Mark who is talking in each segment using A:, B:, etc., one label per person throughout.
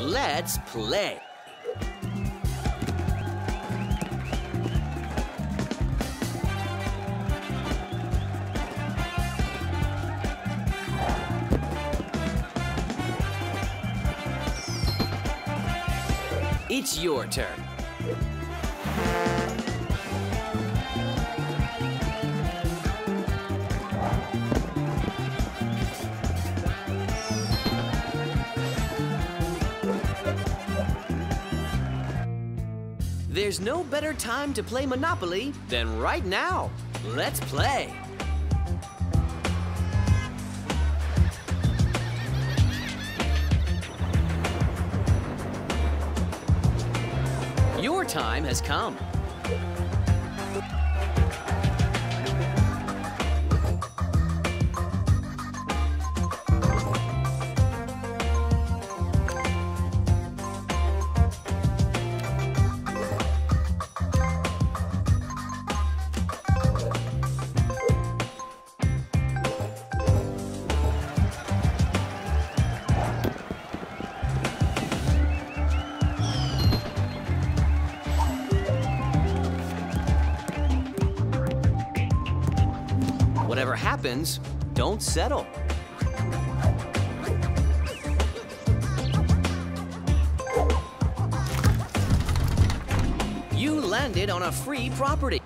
A: Let's play. It's your turn. There's no better time to play Monopoly than right now. Let's play. Your time has come. Don't settle. You landed on a free property.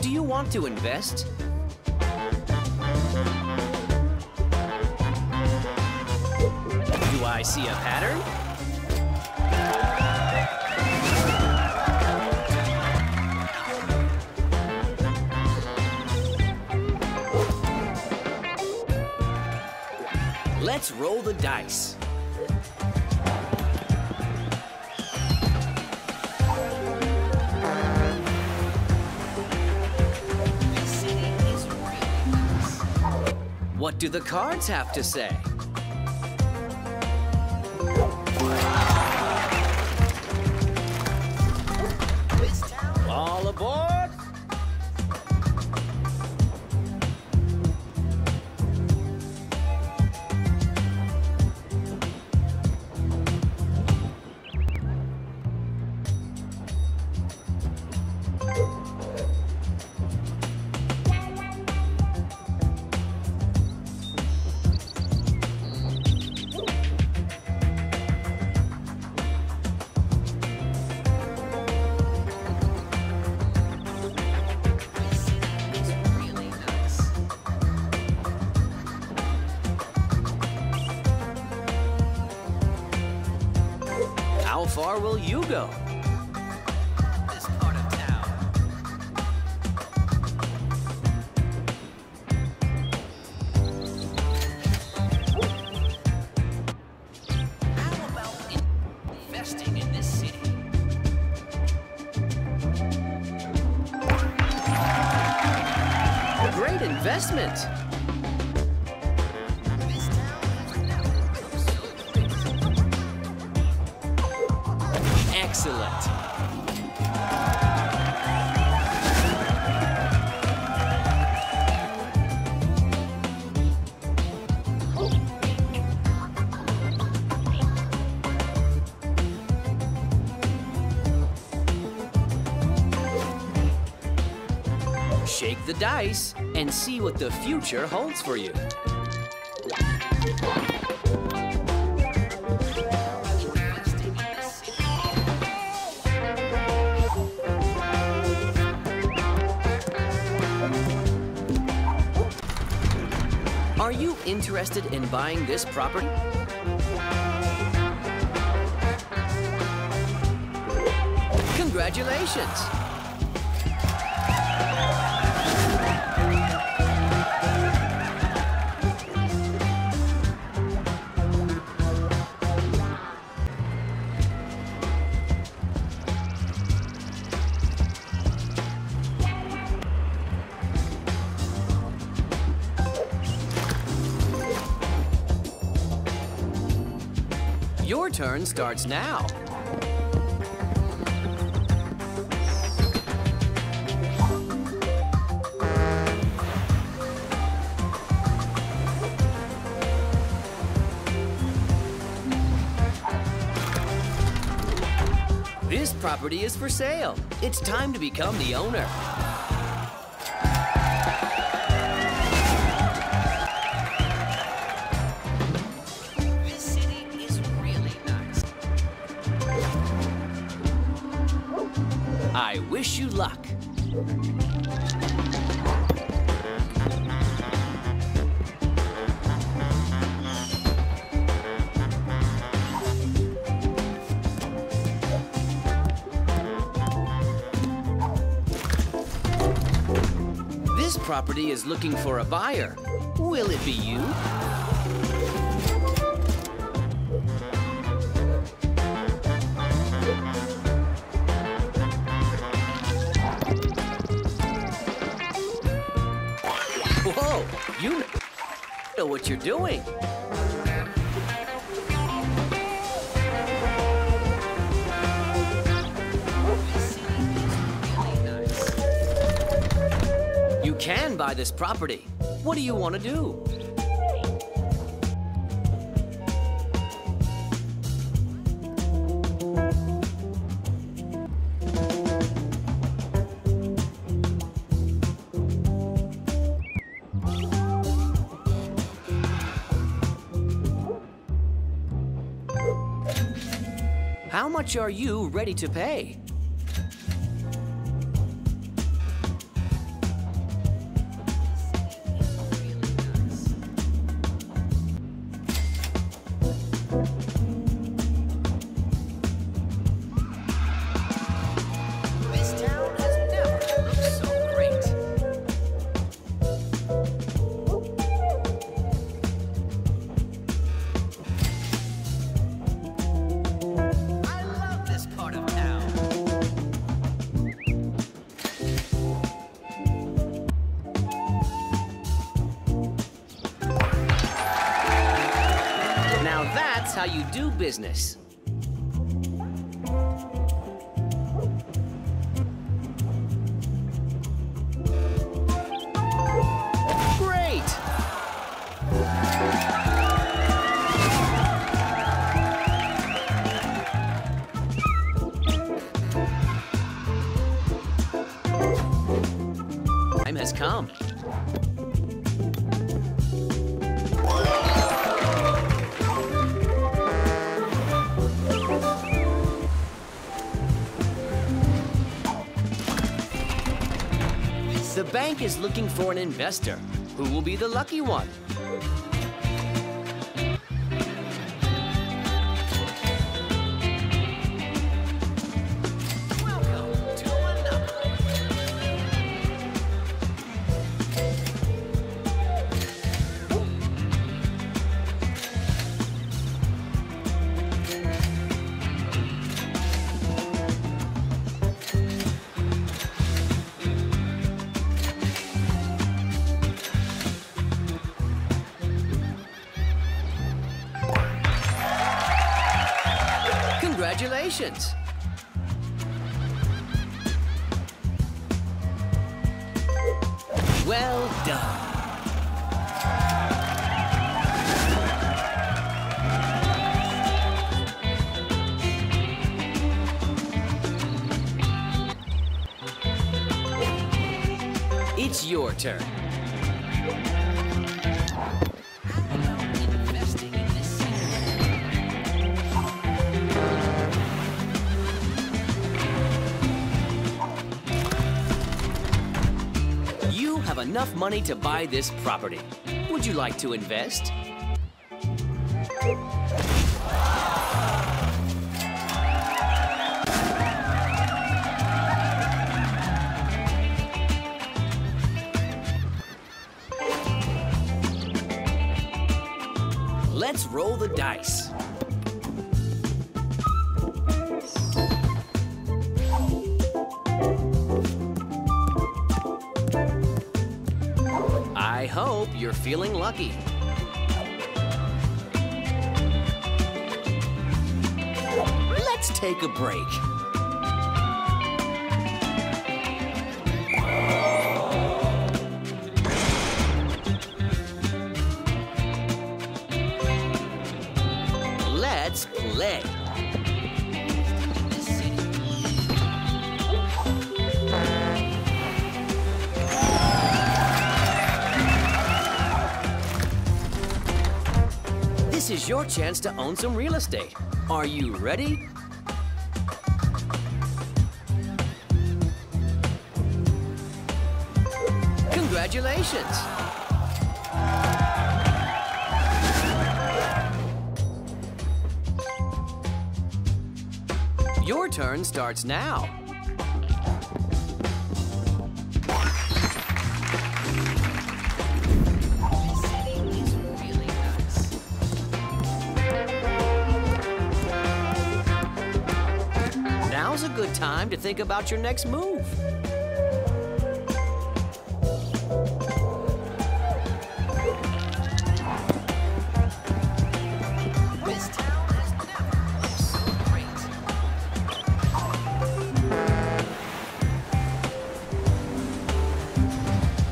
A: Do you want to invest? Do I see a pattern? The dice. What do the cards have to say? The dice and see what the future holds for you. Are you interested in buying this property? Congratulations! Turn starts now. This property is for sale. It's time to become the owner. Is looking for a buyer. Will it be you? This property. What do you want to do? How much are you ready to pay? Business. Is looking for an investor. Who will be the lucky one? Money to buy this property. Would you like to invest? Your chance to own some real estate. Are you ready? Congratulations! Your turn starts now. Think about your next move.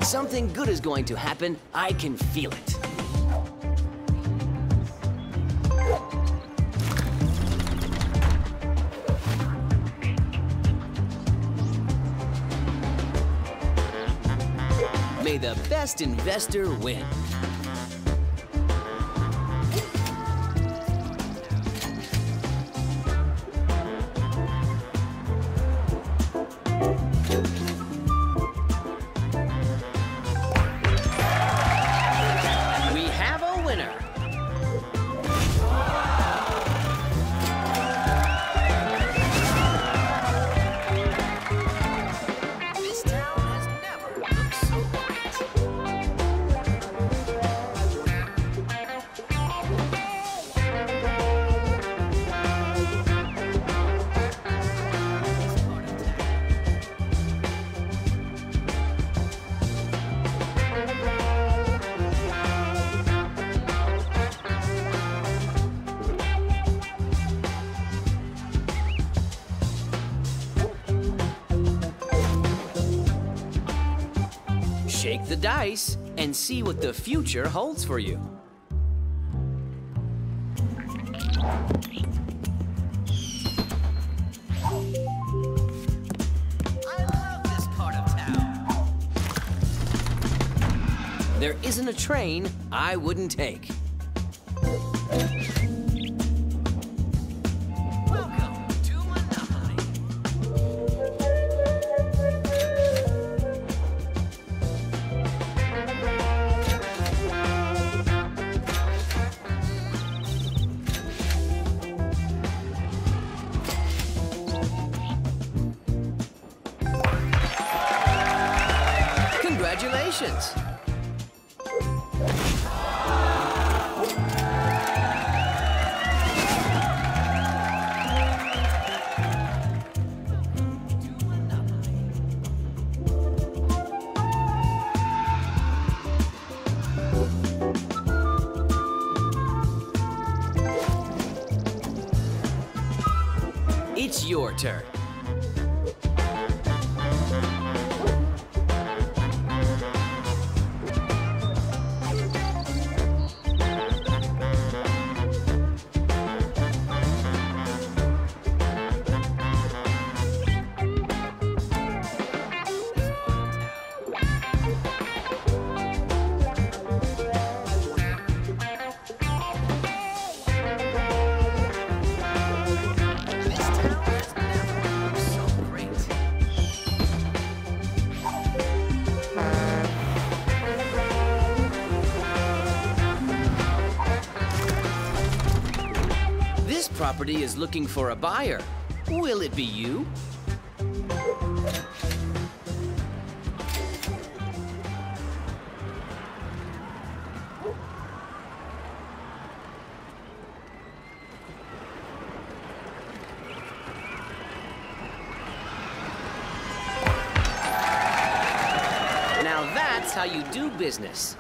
A: Something good is going to happen. I can feel it. Best investor win. See what the future holds for you. I love this part of town. There isn't a train I wouldn't take. Looking for a buyer. Will it be you? Now that's how you do business.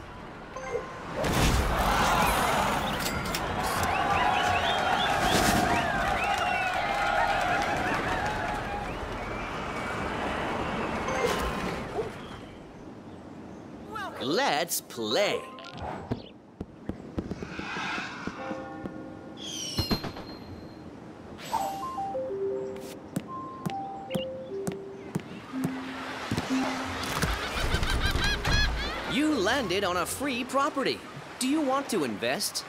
A: Let's play. You landed on a free property. Do you want to invest?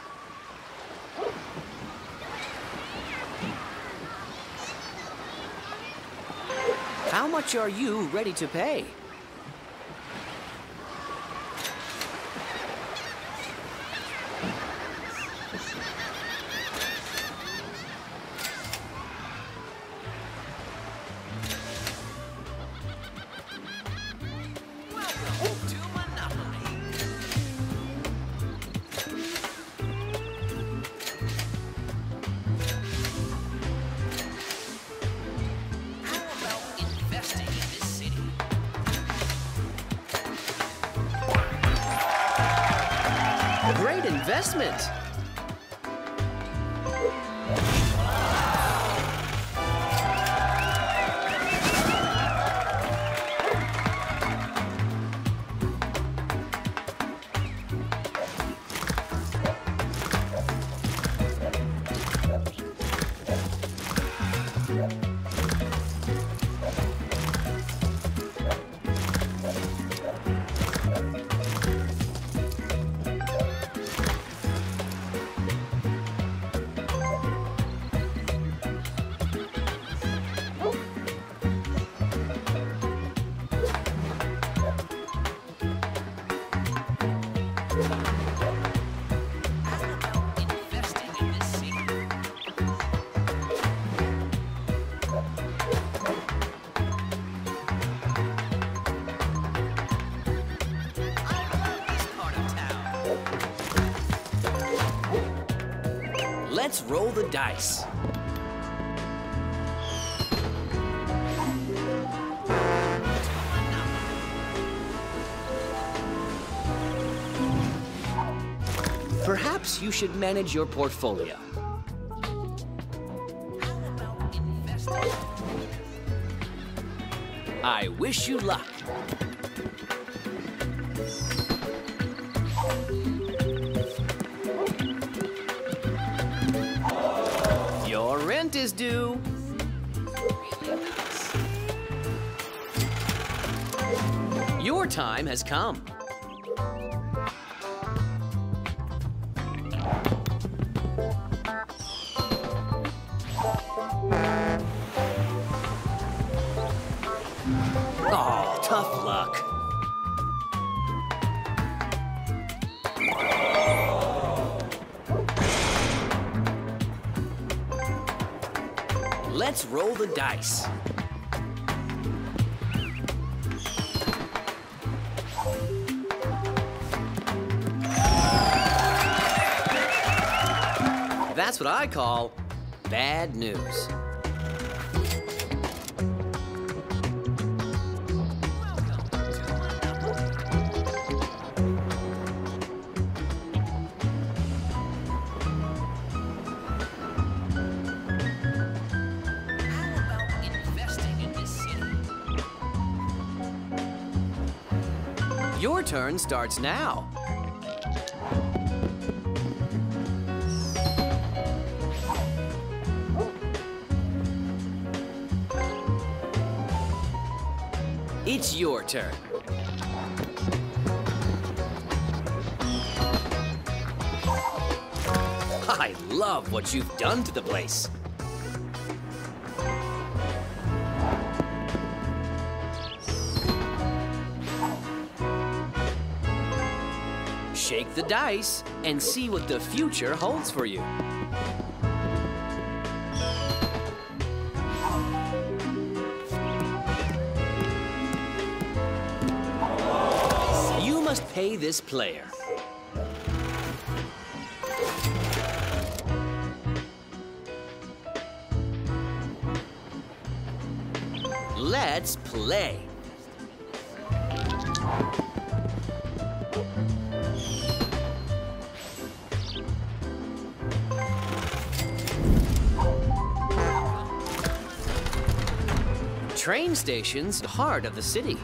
A: How much are you ready to pay? Manage your portfolio. I wish you luck. Your rent is due. Your time has come. What I call bad news. Your turn starts now. It's your turn. I love what you've done to the place. Shake the dice and see what the future holds for you. This player. Let's play. Train stations, the heart of the city.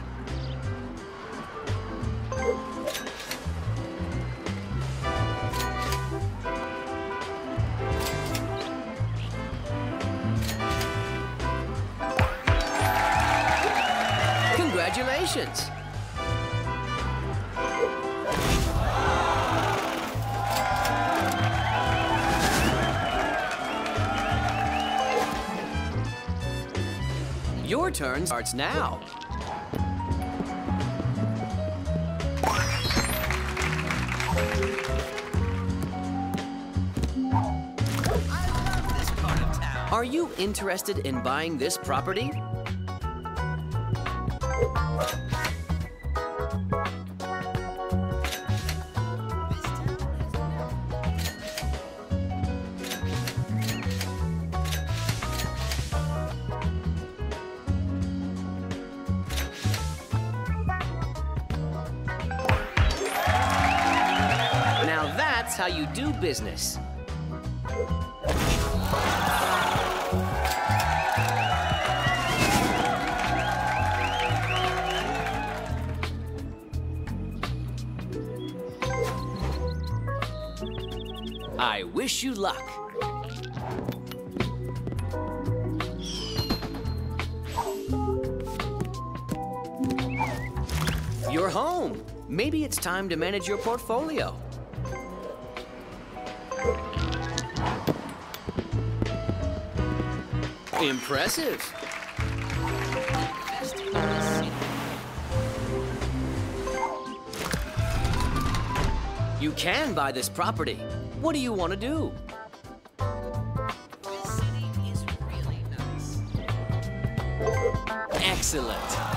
A: Starts now.
B: I love this part of town.
A: Are you interested in buying this property? Do business. I wish you luck. You're home. Maybe it's time to manage your portfolio. Impressive. You can buy this property. What do you want to do?
B: This city is really nice.
A: Excellent.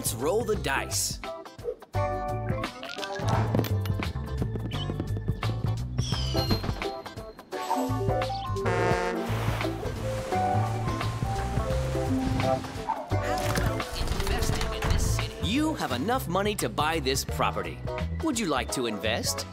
A: Let's roll the dice. You have enough money to buy this property. Would you like to invest?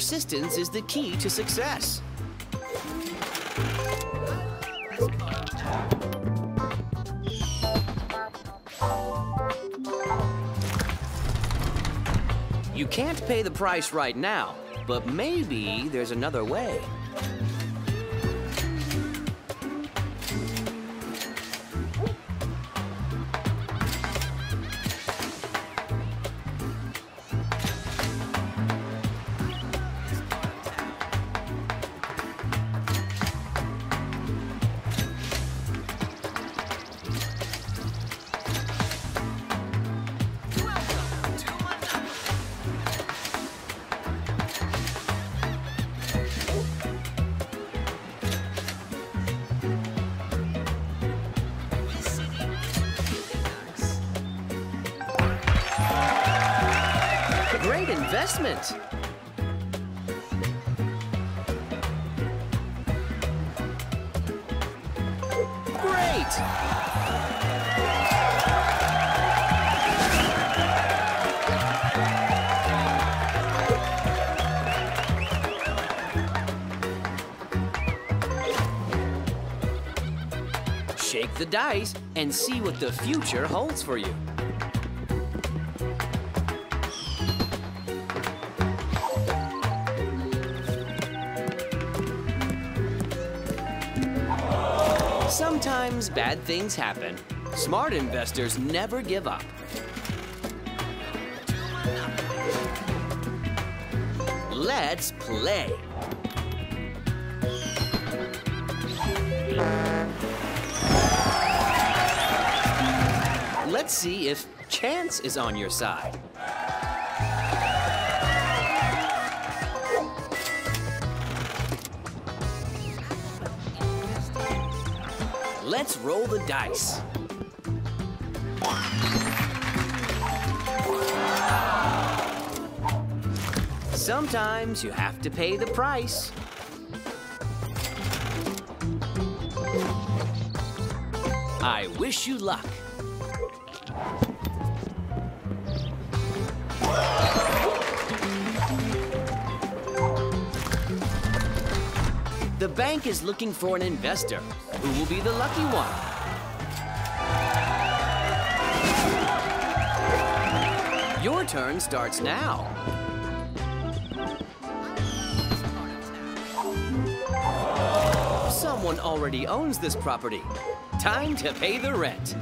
A: Persistence is the key to success. You can't pay the price right now, but maybe there's another way. And see what the future holds for you. Sometimes bad things happen. Smart investors never give up. Let's play. Let's see if chance is on your side. Let's roll the dice. Sometimes you have to pay the price. I wish you luck. Bank is looking for an investor. Who will be the lucky one? Your turn starts now. Someone already owns this property. Time to pay the rent.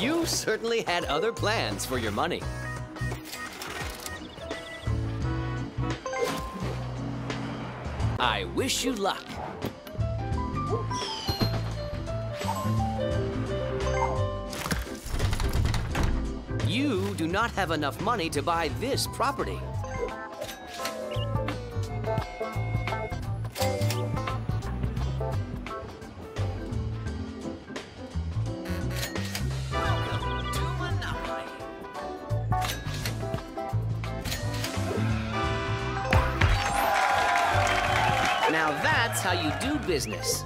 A: You certainly had other plans for your money. I wish you luck. You do not have enough money to buy this property. Business.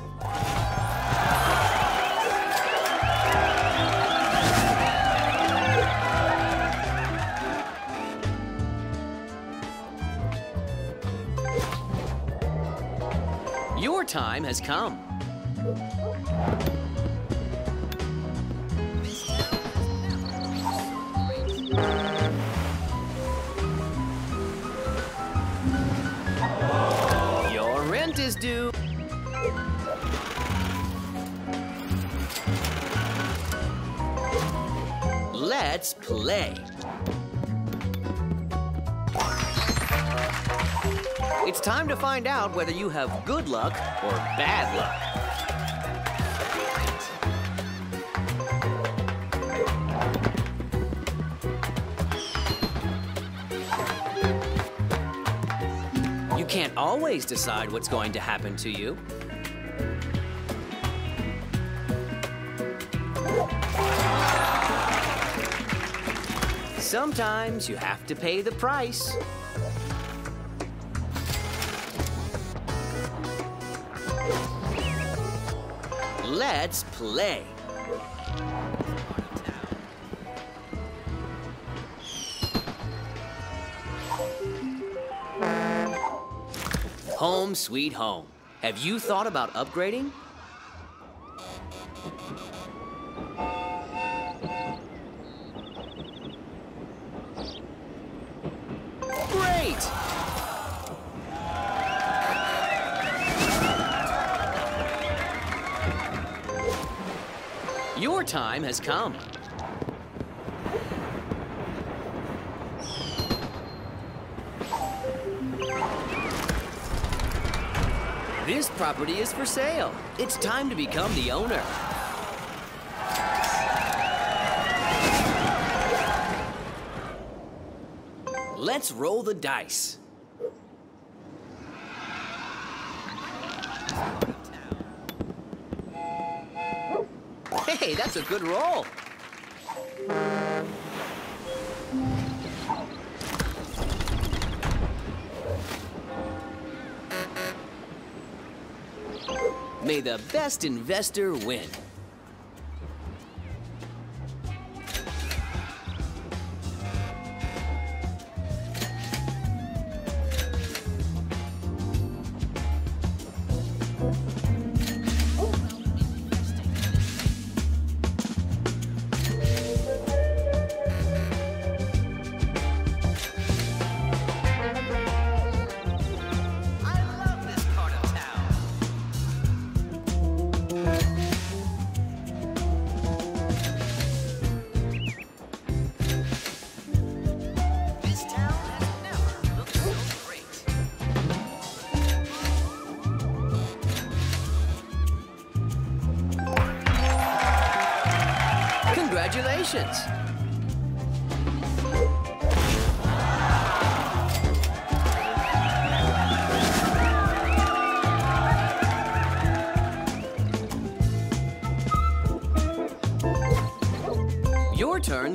A: You have good luck or bad luck. You can't always decide what's going to happen to you. Sometimes you have to pay the price. Let's play. Home sweet home. Have you thought about upgrading? has come. This property is for sale. It's time to become the owner. Let's roll the dice. Hey, that's a good roll. May the best investor win.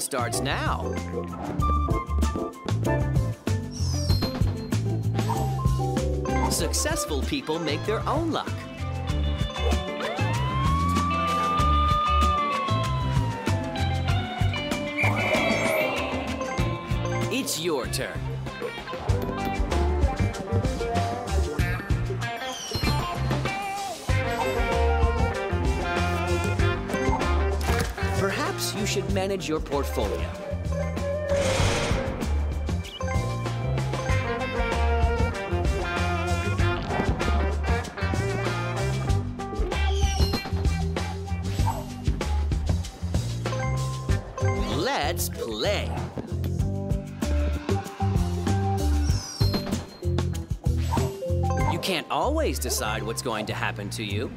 A: Starts now. Successful people make their own luck. Manage your portfolio. Let's play. You can't always decide what's going to happen to you.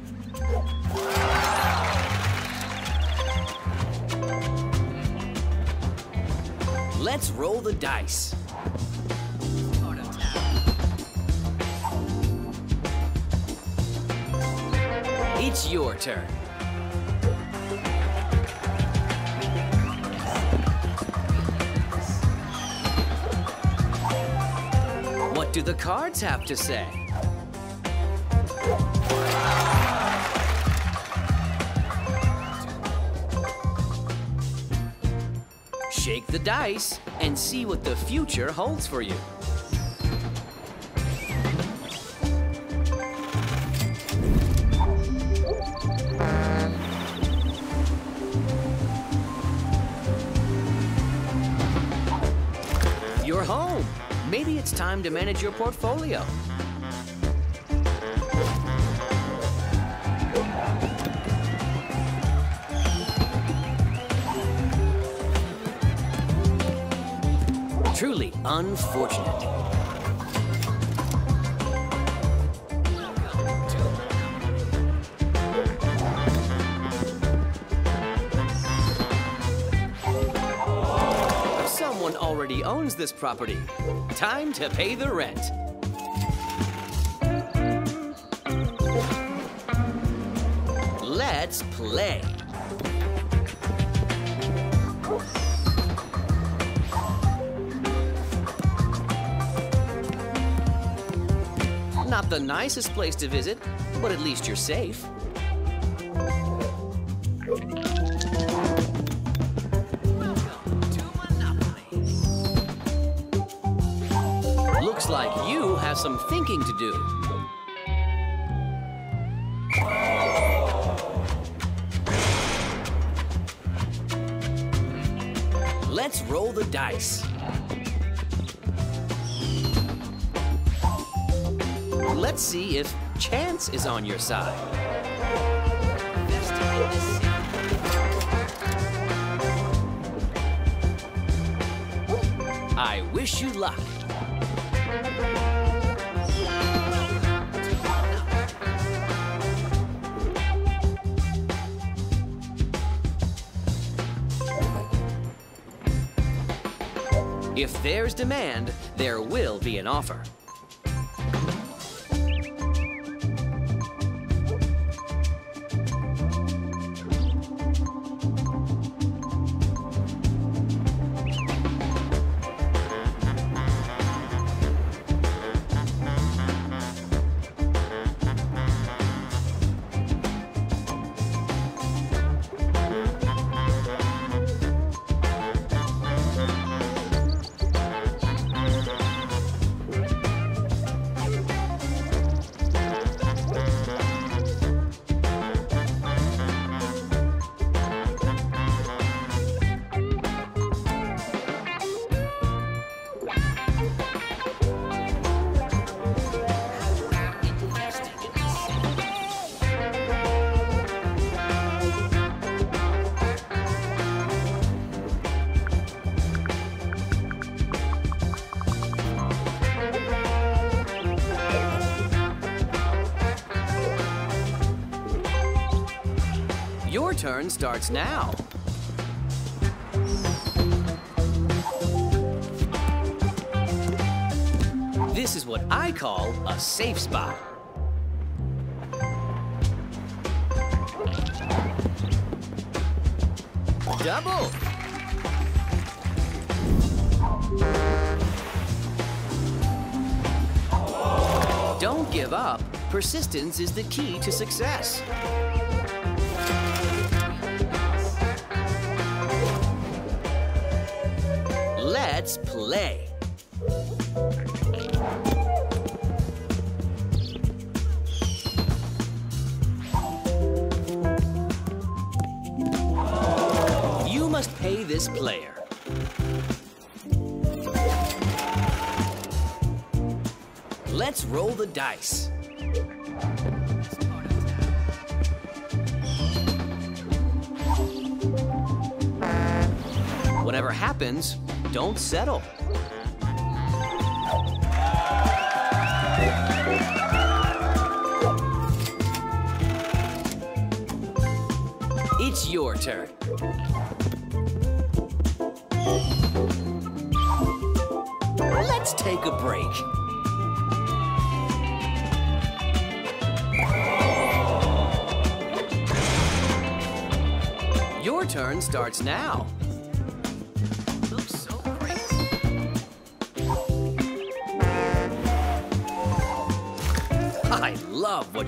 A: Let's roll the dice. It's your turn. What do the cards have to say? Shake the dice and see what the future holds for you. You're home. Maybe it's time to manage your portfolio. Unfortunate. Someone already owns this property. Time to pay the rent. Let's play. The nicest place to visit, but at least you're safe. Looks like you have some thinking to do. Let's roll the dice. Is on your side. I wish you luck. If there's demand, there will be an offer. Your turn starts now. This is what I call a safe spot. Double! Don't give up. Persistence is the key to success. Let's play. You must pay this player. Let's roll the dice. Whatever happens, don't settle. It's your turn. Let's take a break. Your turn starts now.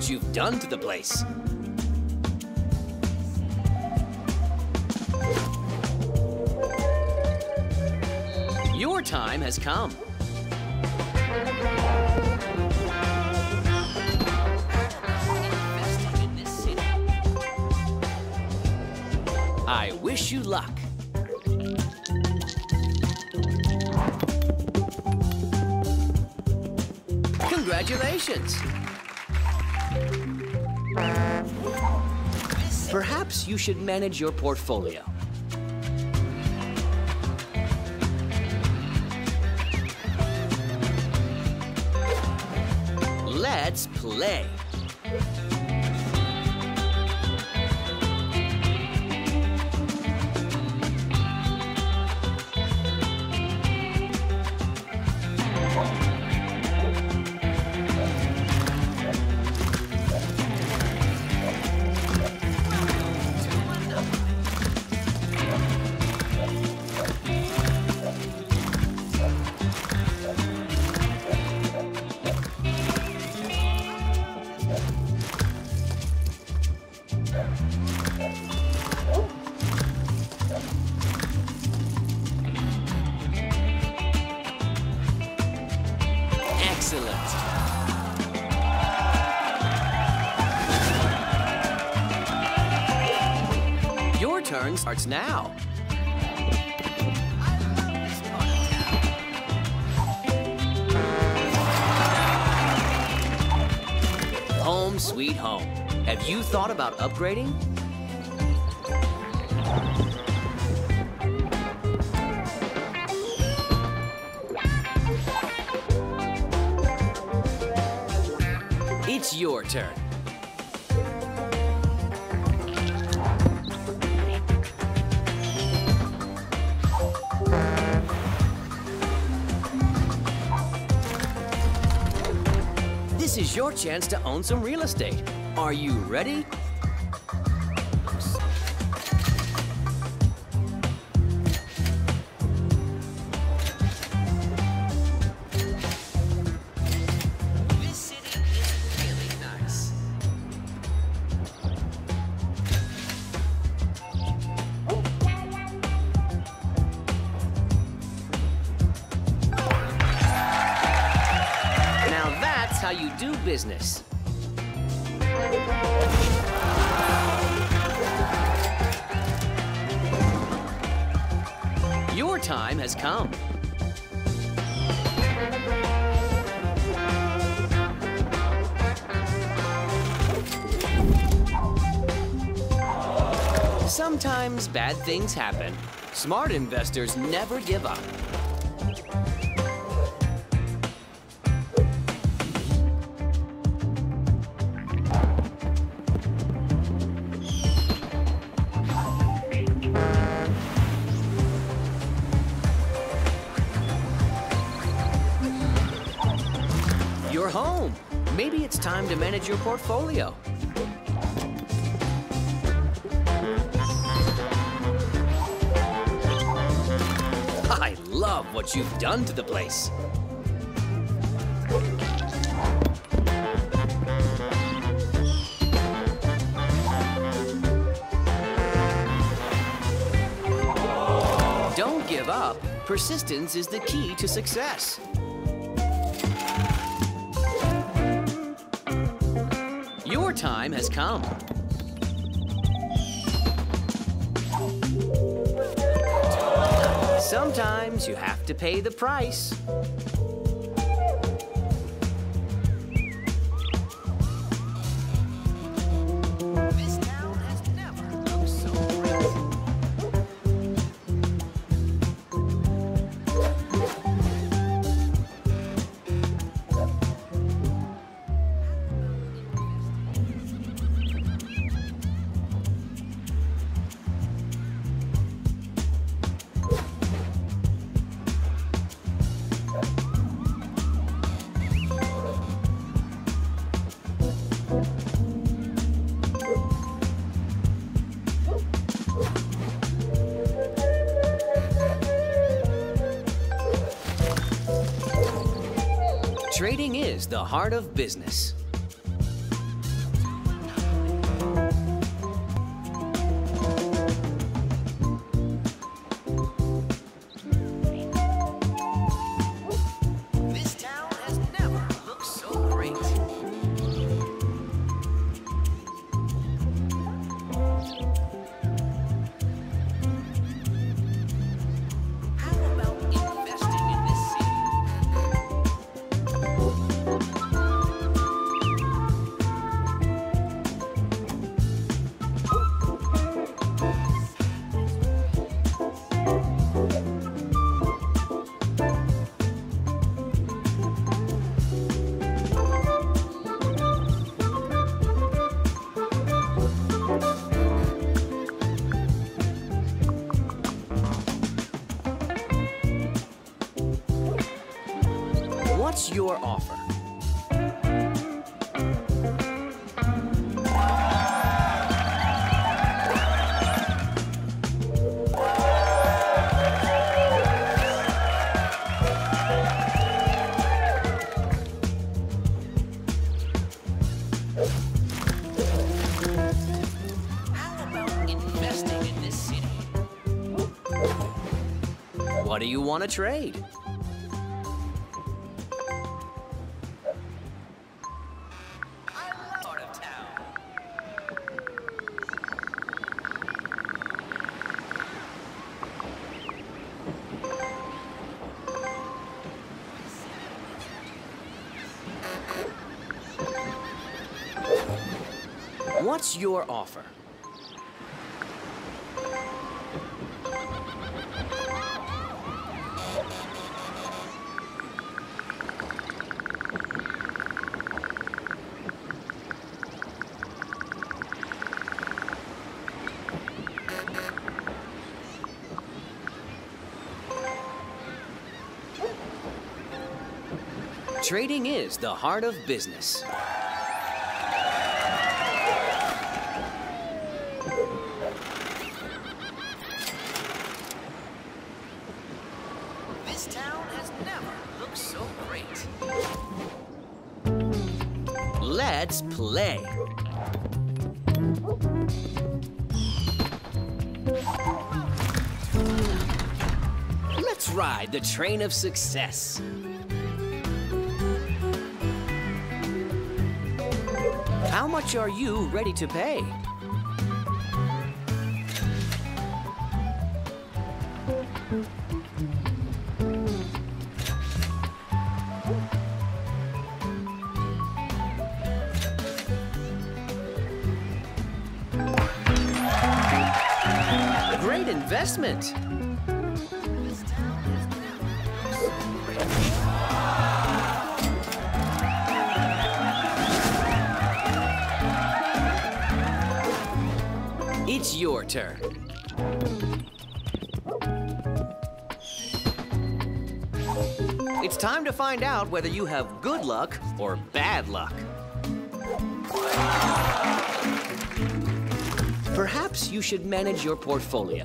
A: You've done to the place. Your time has come. I wish you luck. Congratulations! You should manage your portfolio. Let's play. It's your turn. This is your chance to own some real estate. Are you ready? Bad things happen. Smart investors never give up. You're home. Maybe it's time to manage your portfolio. To the place. Don't give up. Persistence is the key to success. Your time has come. Sometimes you have to pay the price. Heart of business. Want to trade? Trading is the heart of business.
B: This town has never looked so great.
A: Let's play. Let's ride the train of success. Much are you ready to pay? Great investment. It's. It's time to find out whether you have good luck or bad luck. Perhaps you should manage your portfolio.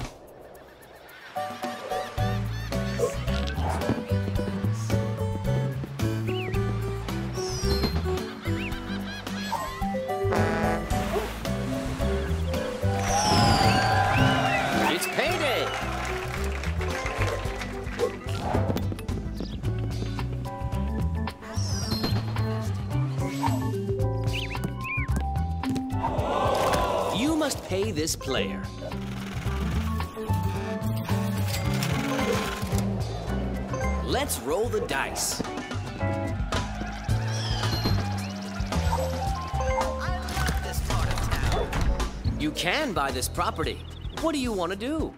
A: You can buy this property. What do you want to do?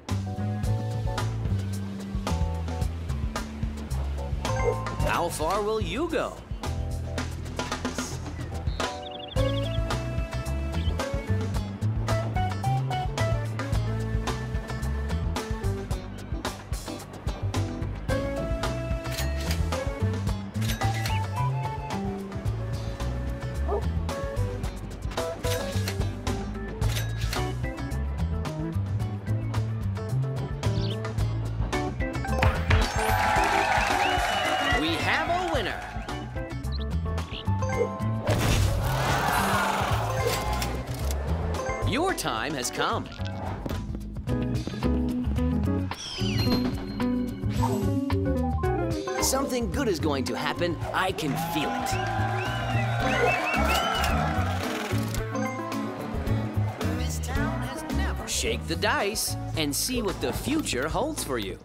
A: How far will you go? I can feel it.
B: This town has never.
A: Shake the dice and see what the future holds for you.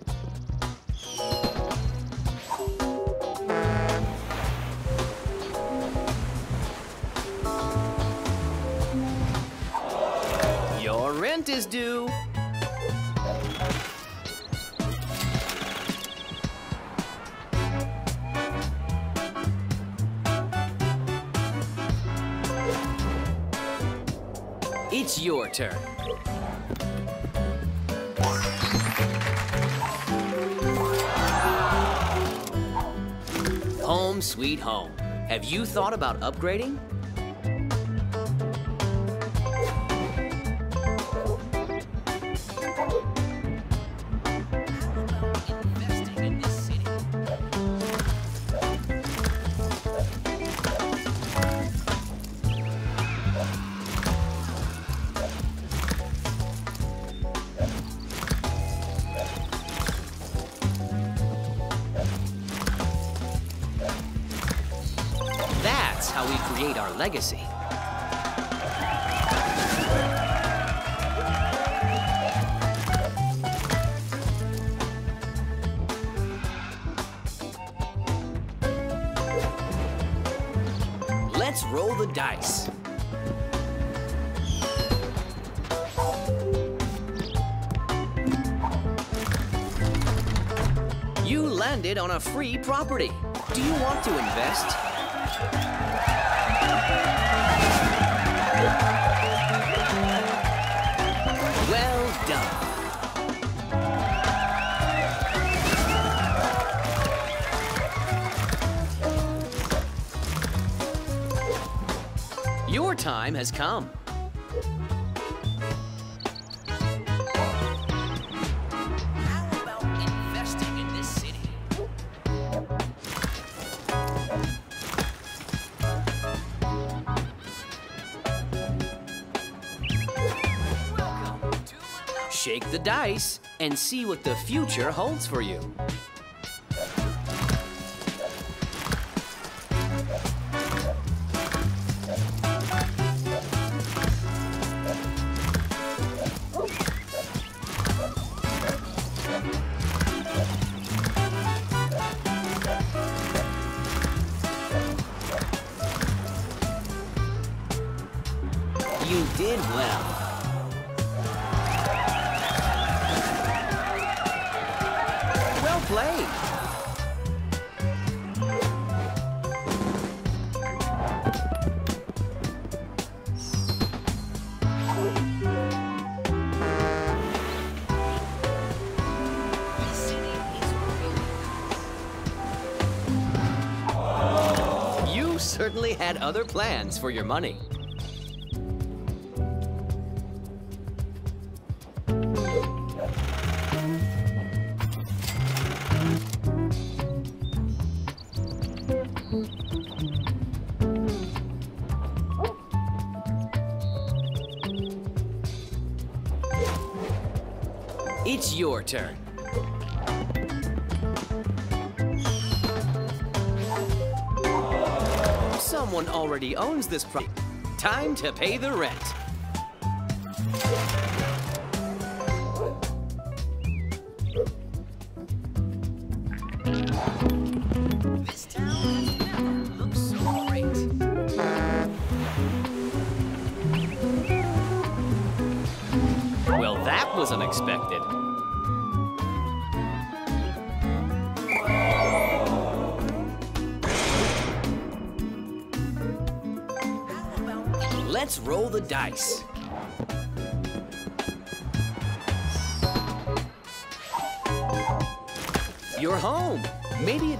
A: Home sweet home. Have you thought about upgrading? property. Do you want to invest? Well done. Your time has come. And see what the future holds for you. You did well. Had other plans for your money. This Time to pay the rent.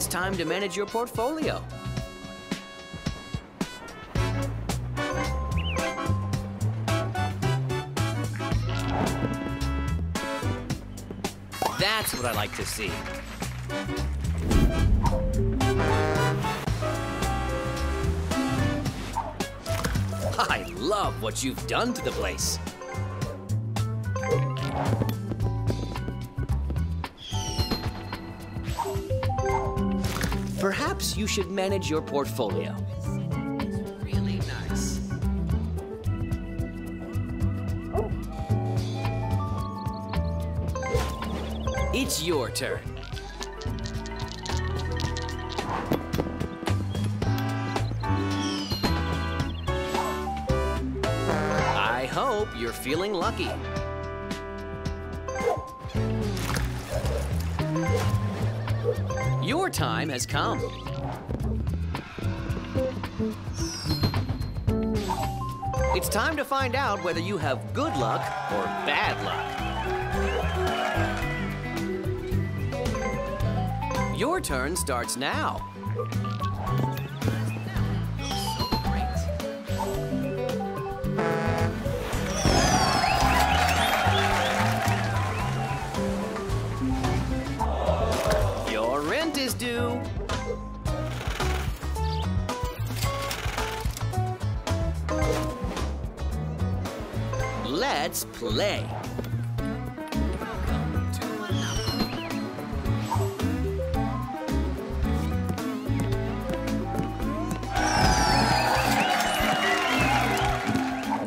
A: Time to manage your portfolio. That's what I like to see. I love what you've done to the place. Should manage your portfolio.
B: It's really nice.
A: It's your turn. I hope you're feeling lucky. Your time has come. Time to find out whether you have good luck or bad luck. Your turn starts now. Play.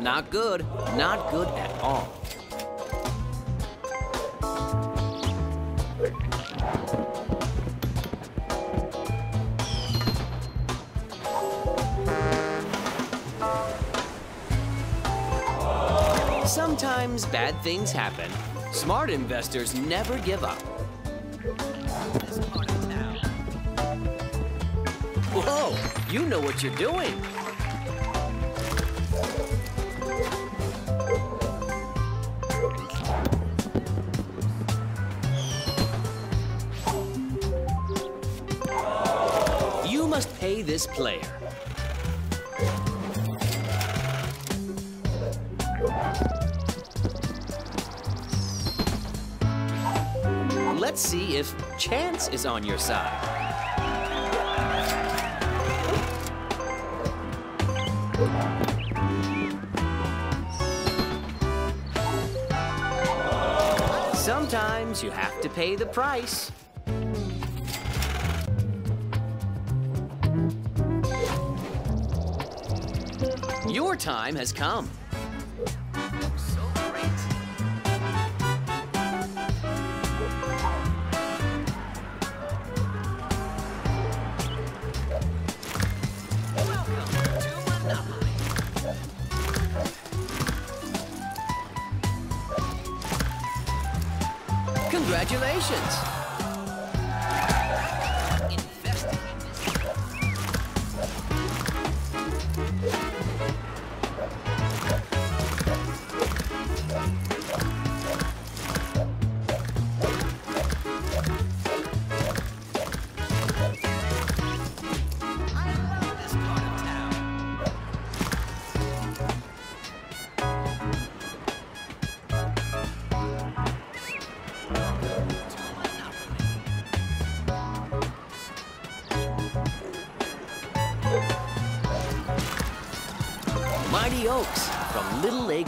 A: Not good. Not good at all. Sometimes bad things happen. Smart investors never give up. Whoa, you know what you're doing. You must pay this player. Let's see if chance is on your side. Sometimes you have to pay the price. Your time has come.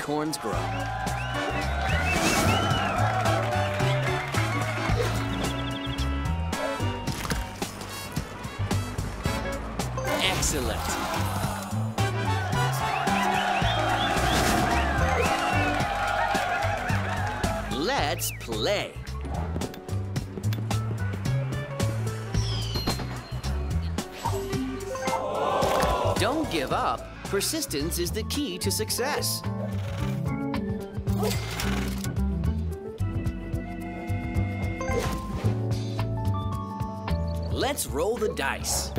A: Grow. Excellent. Let's play. Don't give up. Persistence is the key to success. Dice.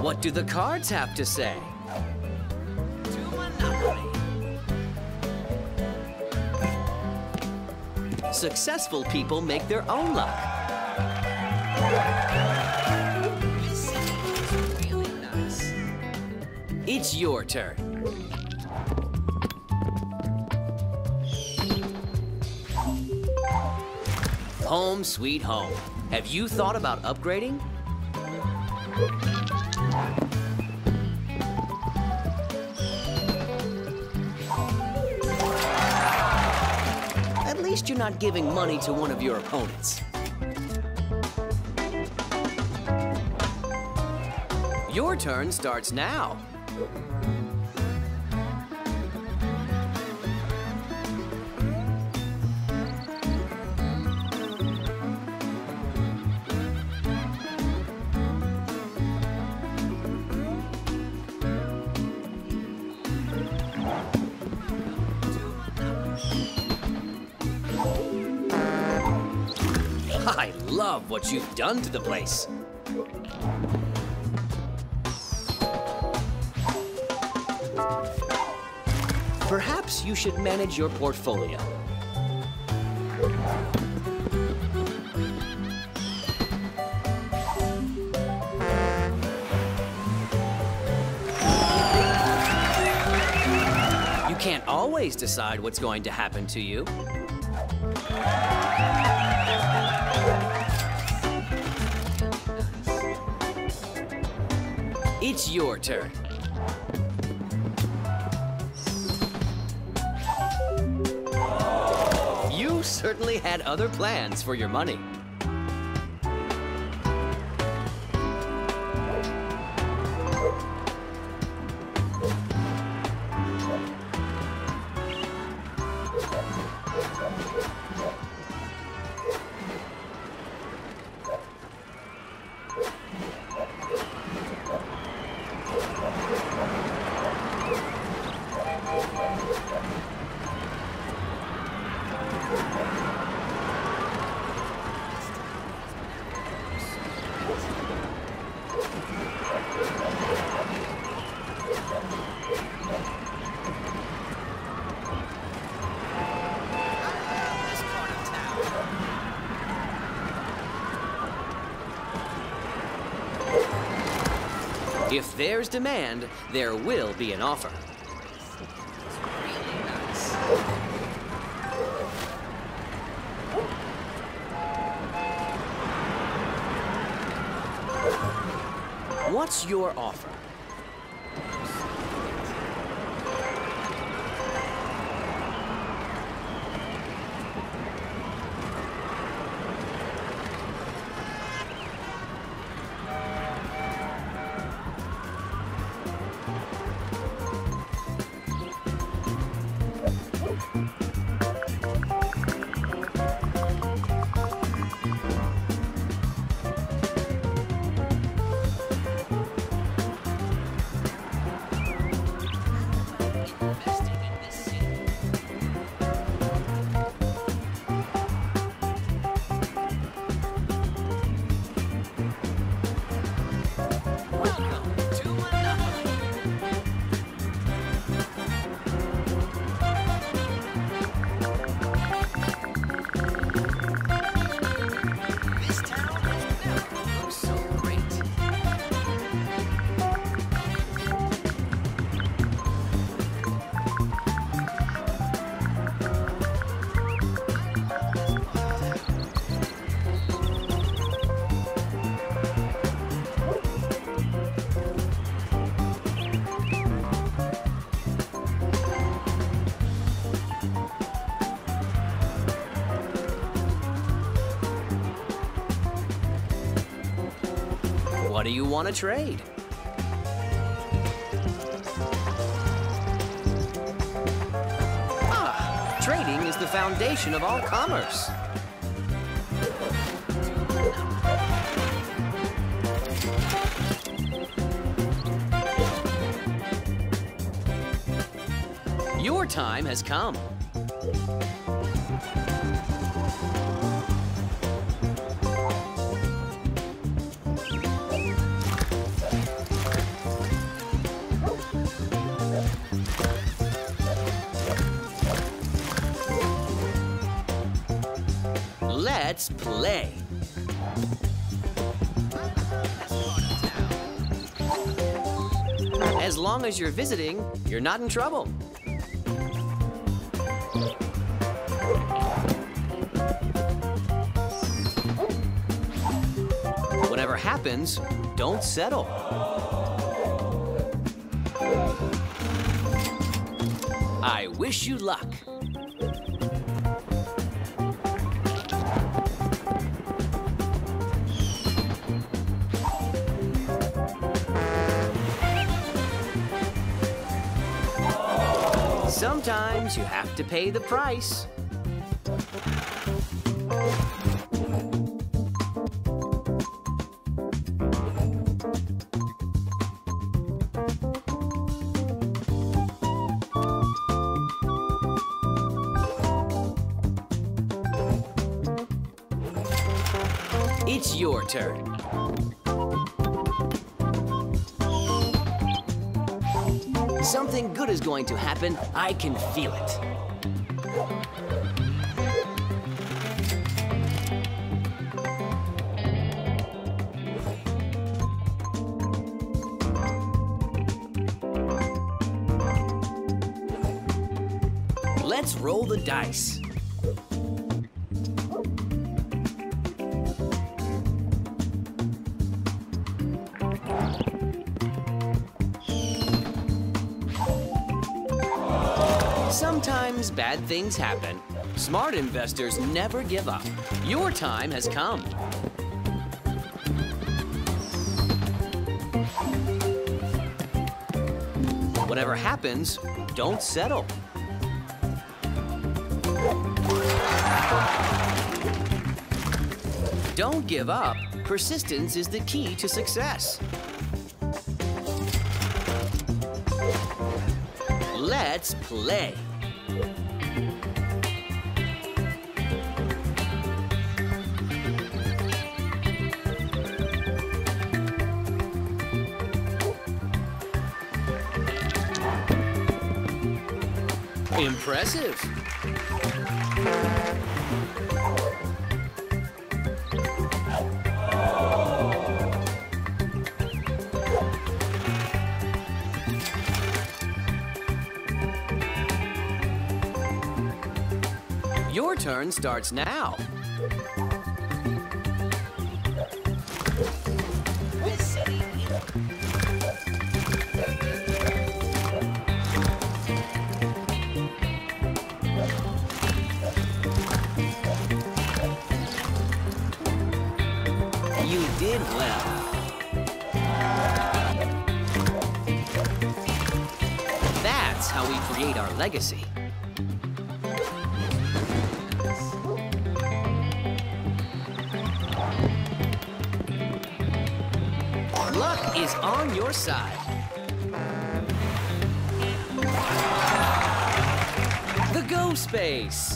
A: What do the cards have to say? Successful people make their own luck.
B: Really nice.
A: It's your turn. Home sweet home. Have you thought about upgrading? At least you're not giving money to one of your opponents. Your turn starts now. What you've done to the place. Perhaps you should manage your portfolio. You can't always decide what's going to happen to you. It's your turn. You certainly had other plans for your money. Demand, there will be an offer. What do you want to trade? Ah, trading is the foundation of all commerce. Your time has come. Play. As long as you're visiting, you're not in trouble. Whatever happens, don't settle. I wish you luck. Sometimes you have to pay the price. Going to happen. I can feel it. Let's roll the dice. Things happen. Smart investors never give up. Your time has come. Whatever happens, don't settle. Don't give up. Persistence is the key to success. Let's play. Impressive. Your turn starts now. Our legacy. Luck is on your side. The Go Space.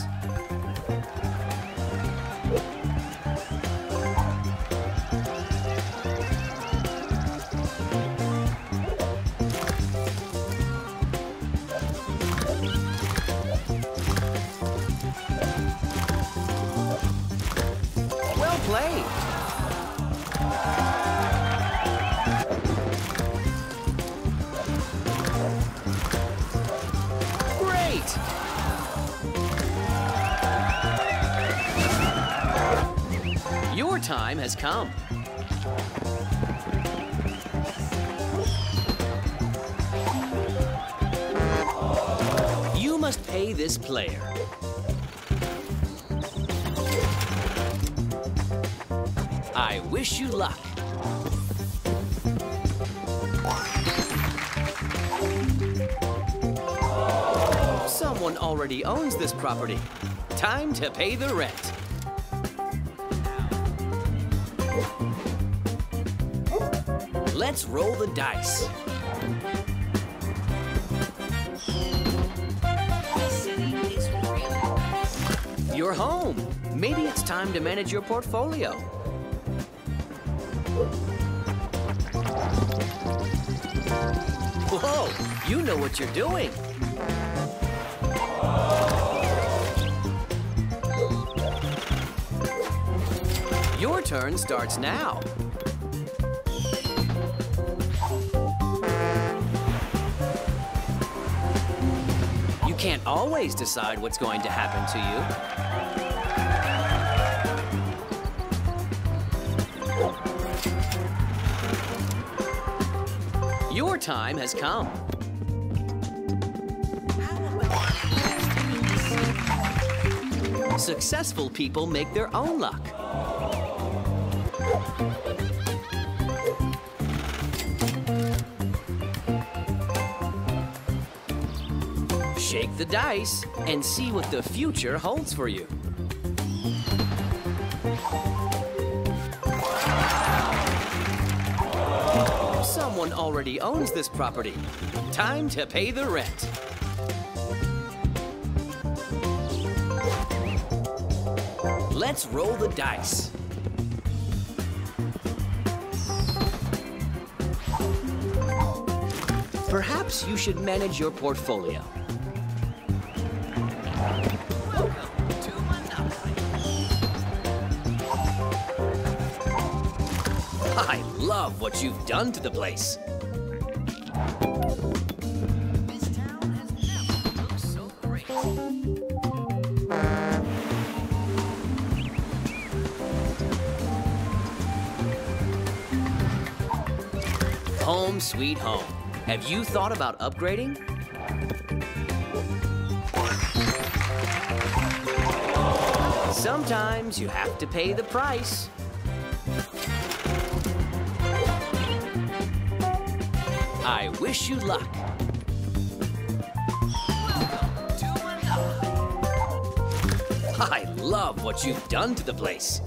A: Wish you luck. Someone already owns this property. Time to pay the rent. Let's roll the dice. You're home. Maybe it's time to manage your portfolio. You know what you're doing. Your turn starts now. You can't always decide what's going to happen to you. Your time has come. Successful people make their own luck. Shake the dice and see what the future holds for you. Someone already owns this property. Time to pay the rent. Let's roll the dice. Perhaps you should manage your portfolio. I love what you've done to the place. Home sweet home. Have you thought about upgrading? Sometimes you have to pay the price. I wish you luck. I love what you've done to the place.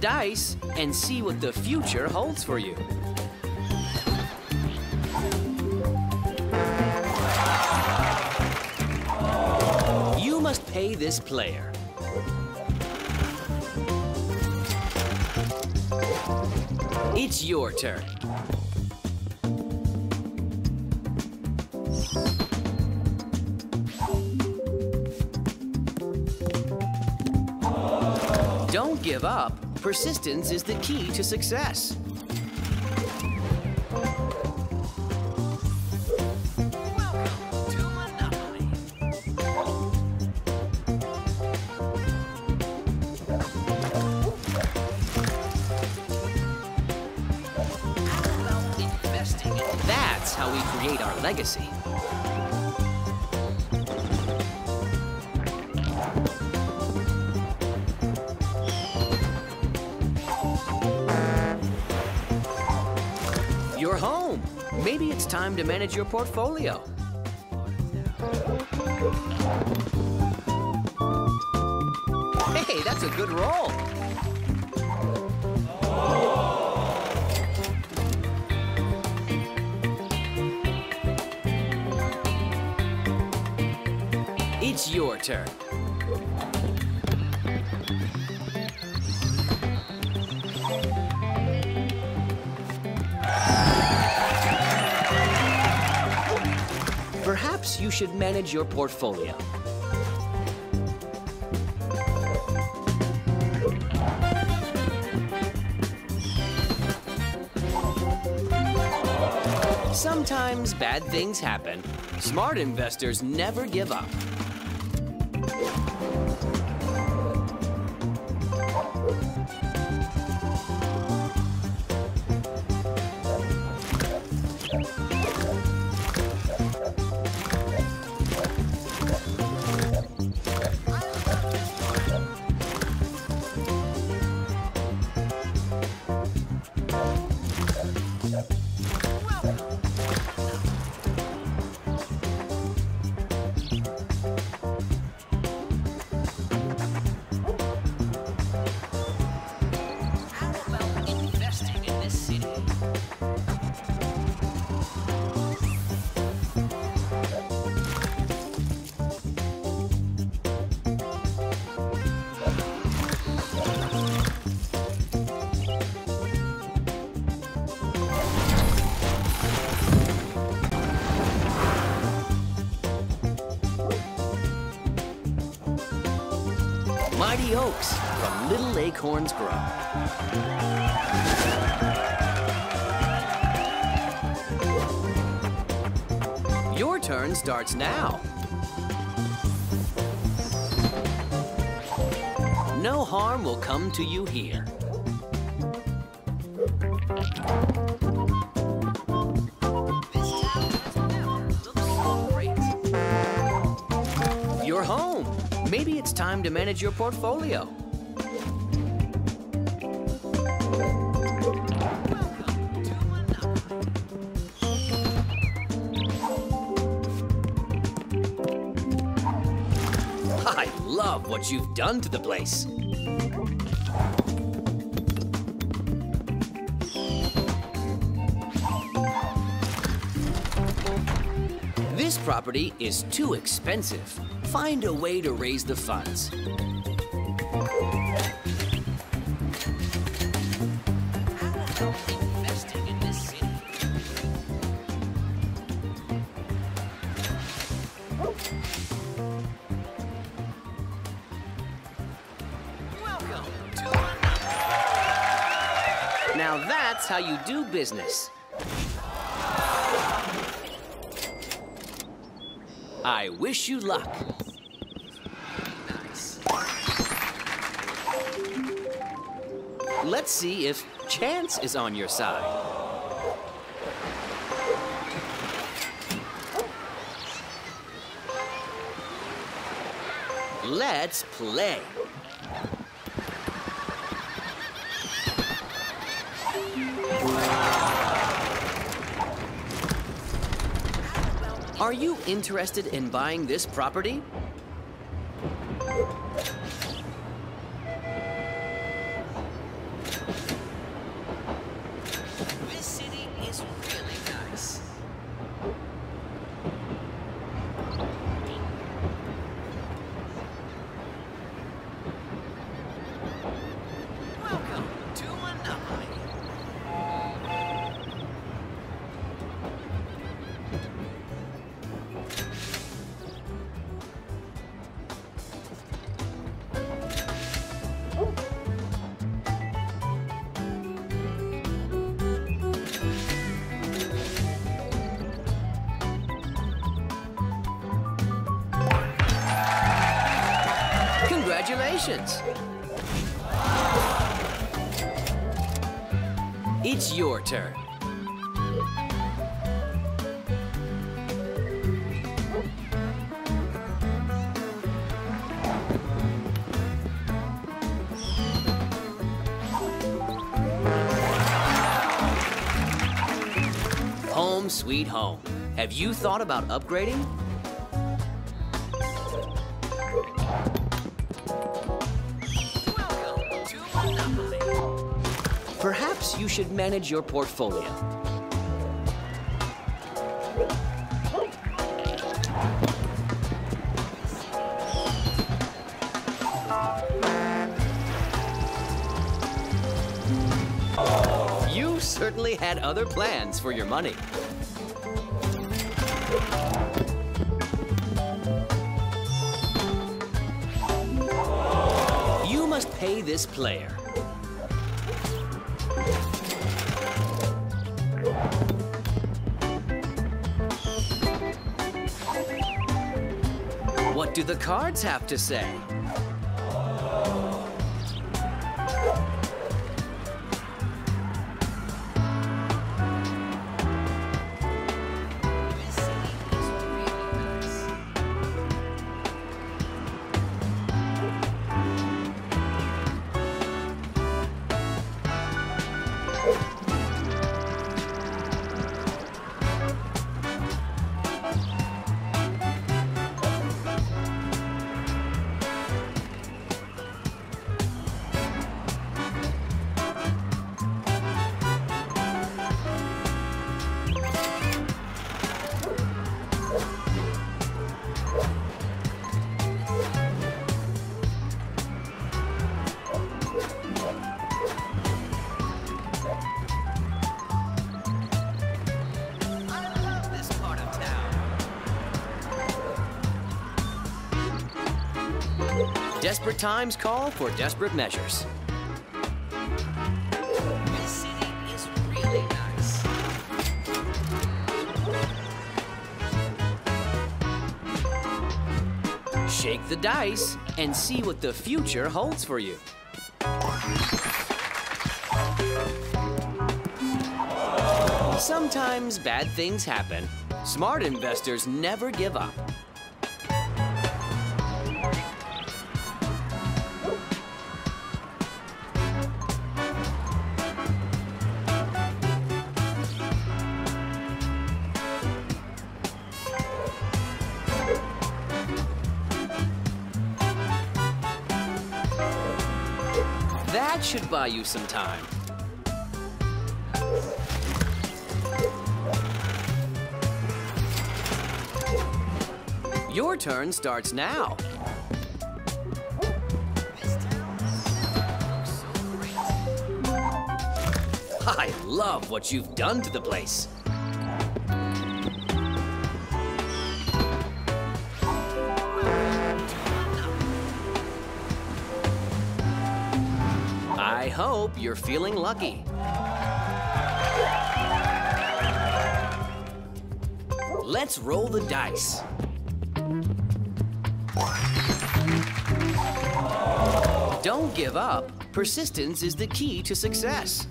A: Dice and see what the future holds for you. You must pay this player. It's your turn. Persistence is the key to success. Time to manage your portfolio. Hey, that's a good roll. Should manage your portfolio. Sometimes bad things happen. Smart investors never give up. Oaks from Little Acorns Grow. Your turn starts now. No harm will come to you here. Time to manage your portfolio. I love what you've done to the place. This property is too expensive. Find a way to raise the funds. Now that's how you do business. I wish you luck. Is on your side. Let's play. Are you interested in buying this property? Home sweet home. Have you thought about upgrading? Perhaps you should manage your portfolio. Certainly had other plans for your money. You must pay this player. What do the cards have to say? Times call for desperate measures.
B: This city is really nice.
A: Shake the dice and see what the future holds for you. Sometimes bad things happen. Smart investors never give up. You some time. Your turn starts now. I love what you've done to the place. Hope you're feeling lucky. Let's roll the dice. Don't give up. Persistence is the key to success.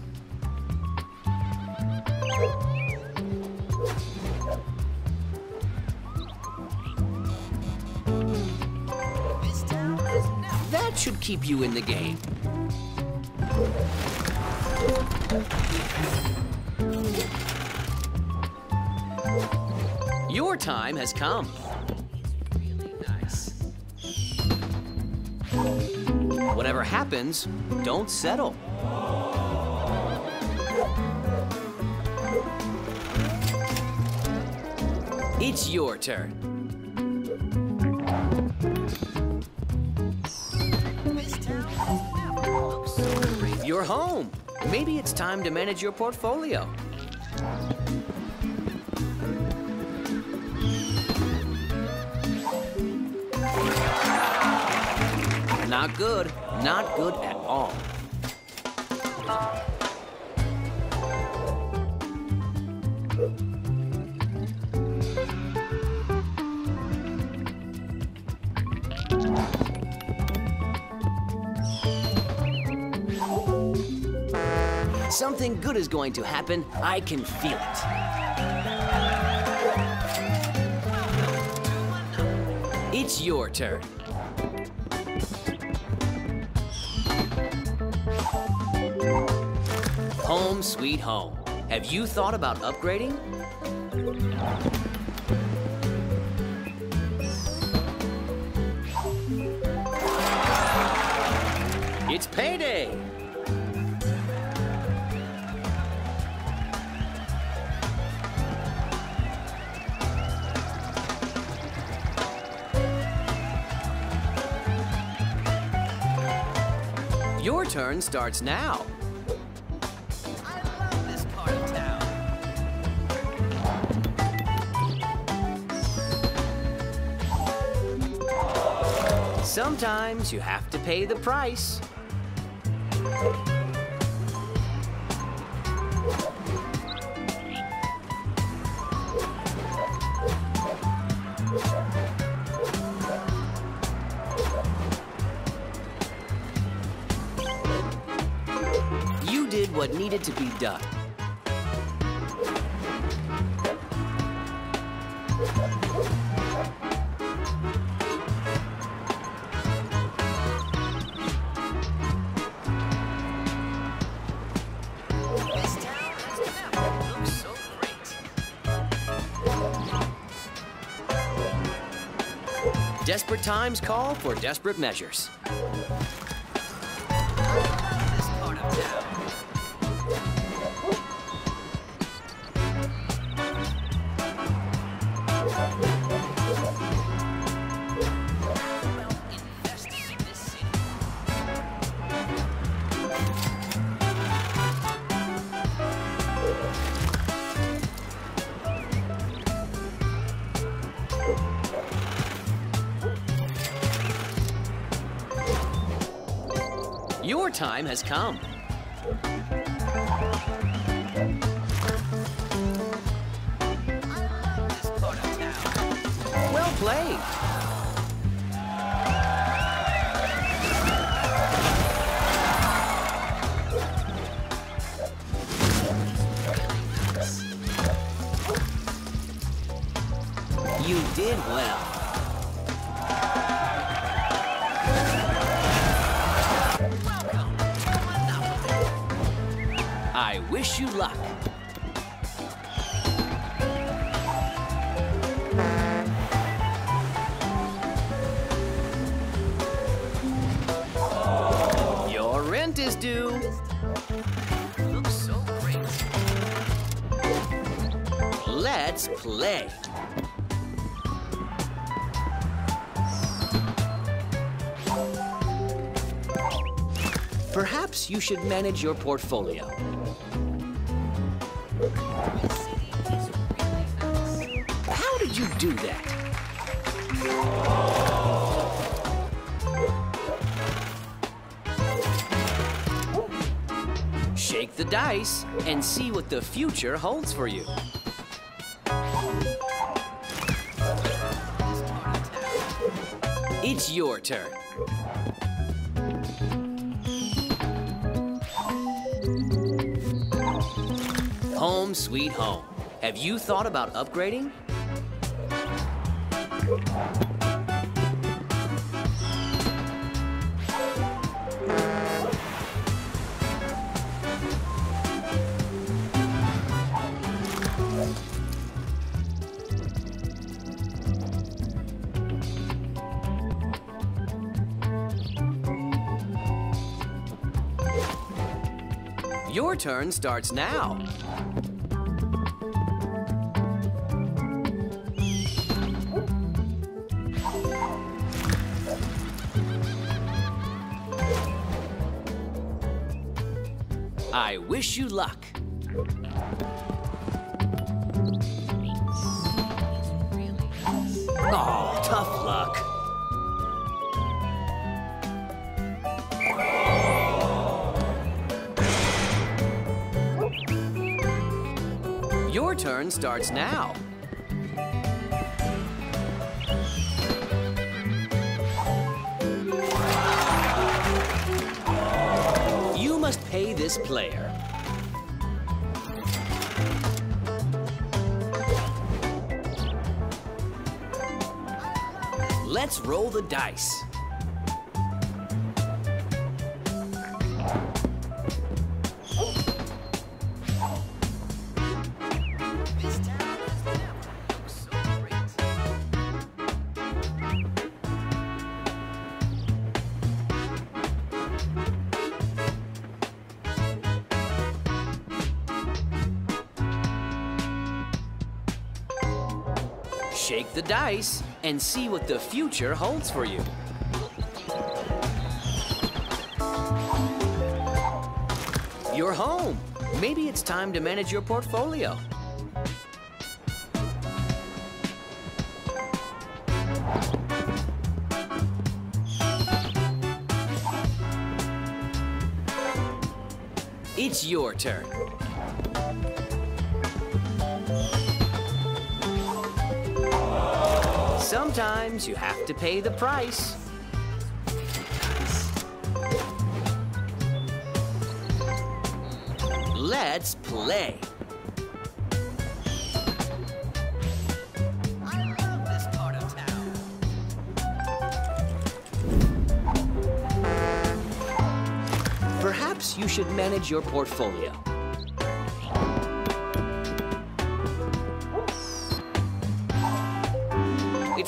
A: That should keep you in the game. Your time has come.
B: really nice.
A: Whatever happens, don't settle. It's your turn. You're home. Maybe it's time to manage your portfolio. Not good. Not good at all. Something good is going to happen. I can feel it. It's your turn. Home sweet home. Have you thought about upgrading? It's payday! Starts now. Sometimes you have to pay the price. Times call for desperate measures.
B: I
A: wish you luck. Your rent is due.
B: Looks so great.
A: Let's play. Perhaps you should manage your portfolio. Do that? Shake the dice and see what the future holds for you. It's your turn. Home sweet home. Have you thought about upgrading? Your turn starts now. Wish you luck. Oh, tough luck. Your turn starts now. Dice. Shake the dice and see what the future holds for you. You're home. Maybe it's time to manage your portfolio. It's your turn. Sometimes you have to pay the price. Let's play. Perhaps you should manage your portfolio.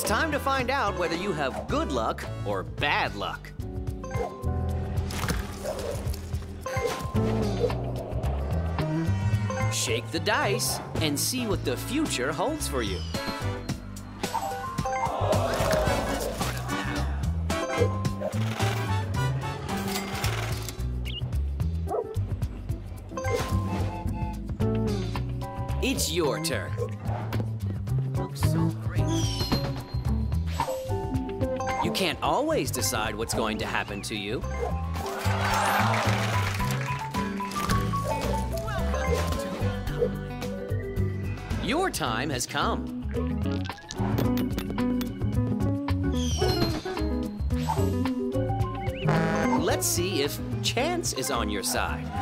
A: It's time to find out whether you have good luck or bad luck. Shake the dice and see what the future holds for you. It's your turn. Can't always decide what's going to happen to you. Your time has come. Let's see if chance is on your side.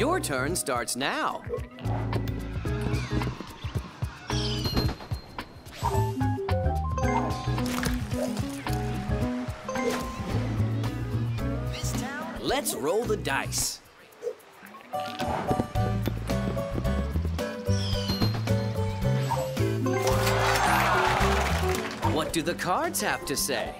A: Your turn starts now. Let's roll the dice. What do the cards have to say?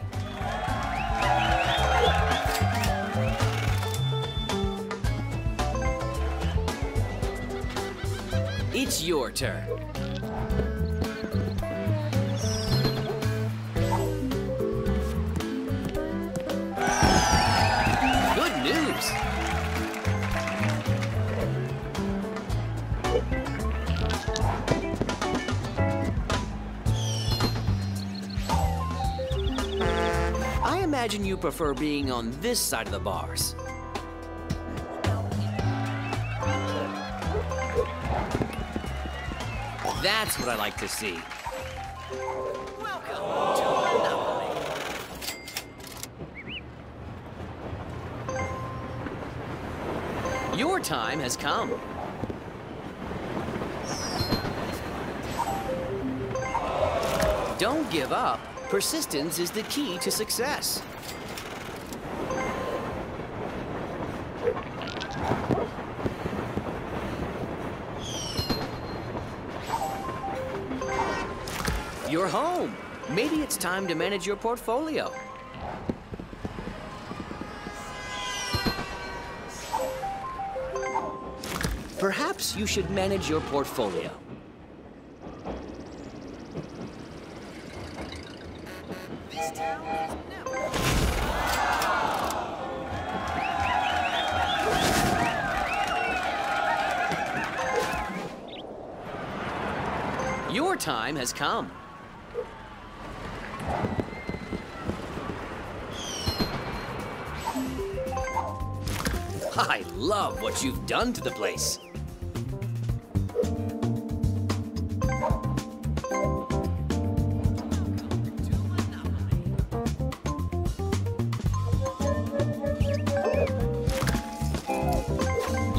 A: It's your turn. Good news. I imagine you prefer being on this side of the bars. That's what I like to see.
B: Welcome to.
A: Your time has come. Don't give up. Persistence is the key to success. It's time to manage your portfolio. Perhaps you should manage your portfolio. Your time has come. Done to the place.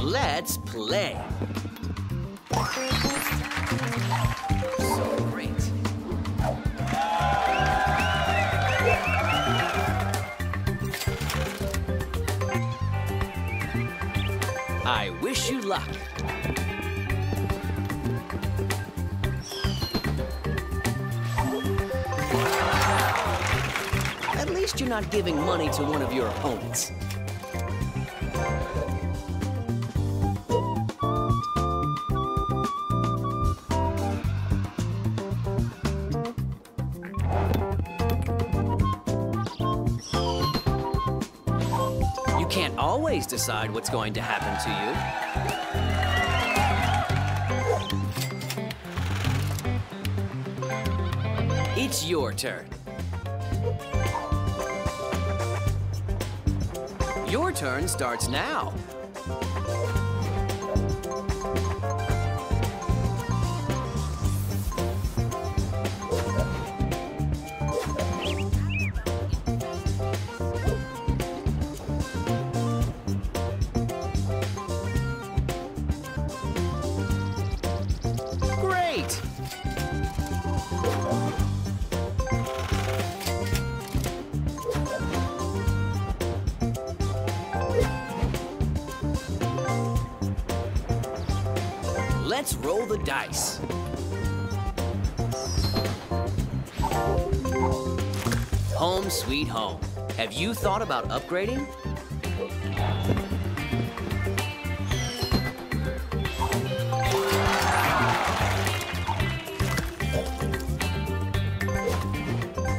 A: Let's play. Not giving money to one of your opponents. You can't always decide what's going to happen to you. It's your turn. Your turn starts now. Dice. Home sweet home. Have you thought about upgrading?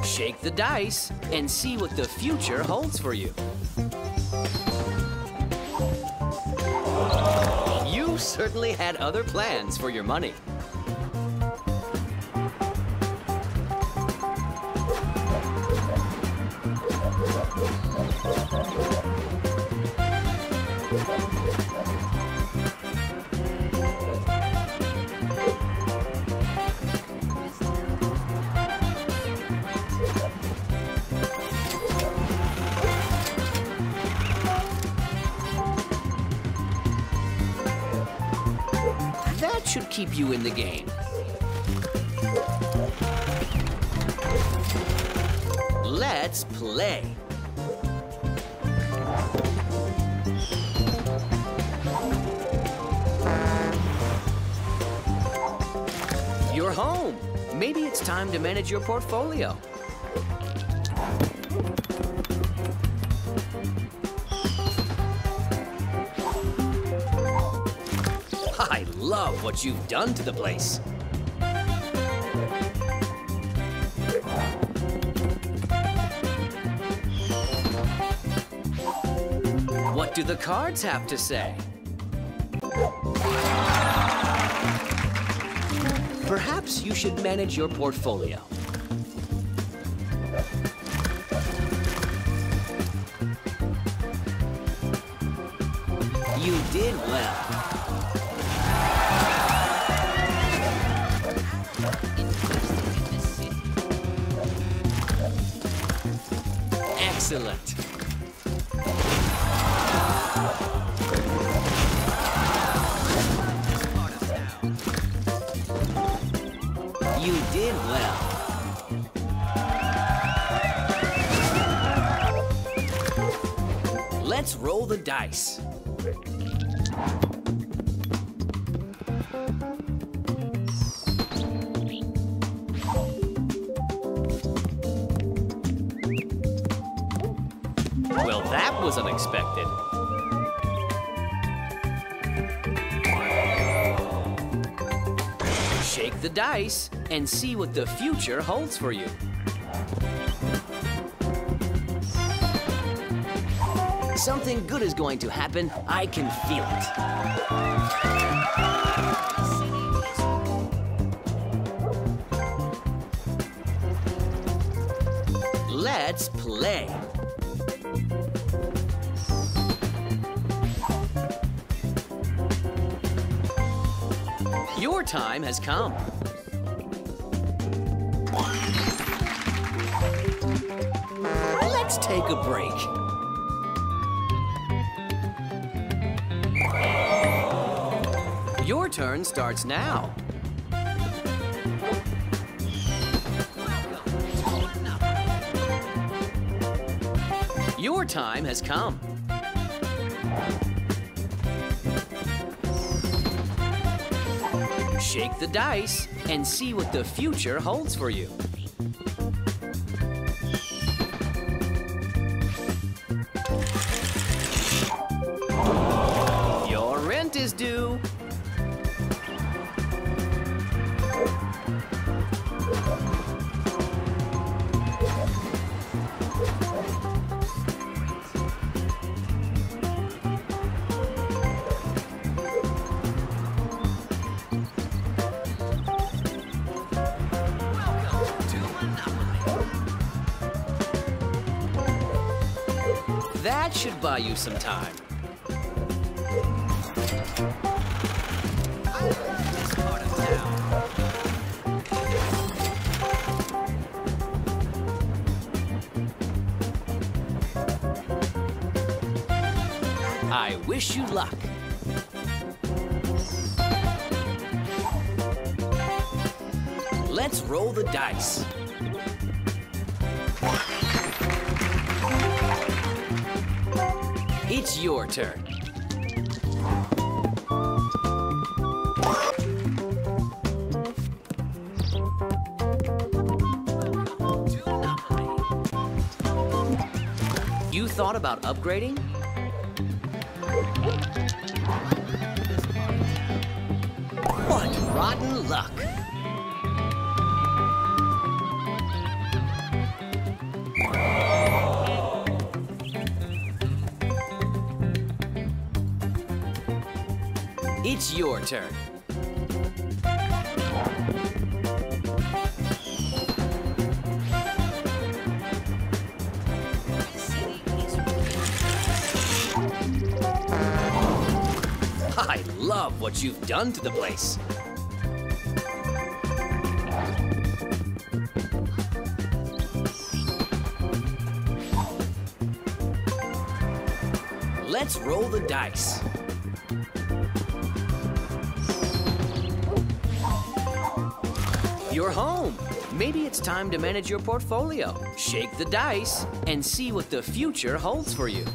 A: Shake the dice and see what the future holds for you. Certainly had other plans for your money. The game. Let's play. You're home. Maybe it's time to manage your portfolio. What you've done to the place. What do the cards have to say? Perhaps you should manage your portfolio. You did well. Excellent. You did well. Let's roll the dice. Was unexpected. Shake the dice and see what the future holds for you. Something good is going to happen. I can feel it. Let's play. Your time has come. Let's take a break. Your turn starts now. Your time has come. Shake the dice and see what the future holds for you. You some time. You thought about upgrading? Love what you've done to the place. Let's roll the dice. You're home. Maybe it's time to manage your portfolio. Shake the dice and see what the future holds for you.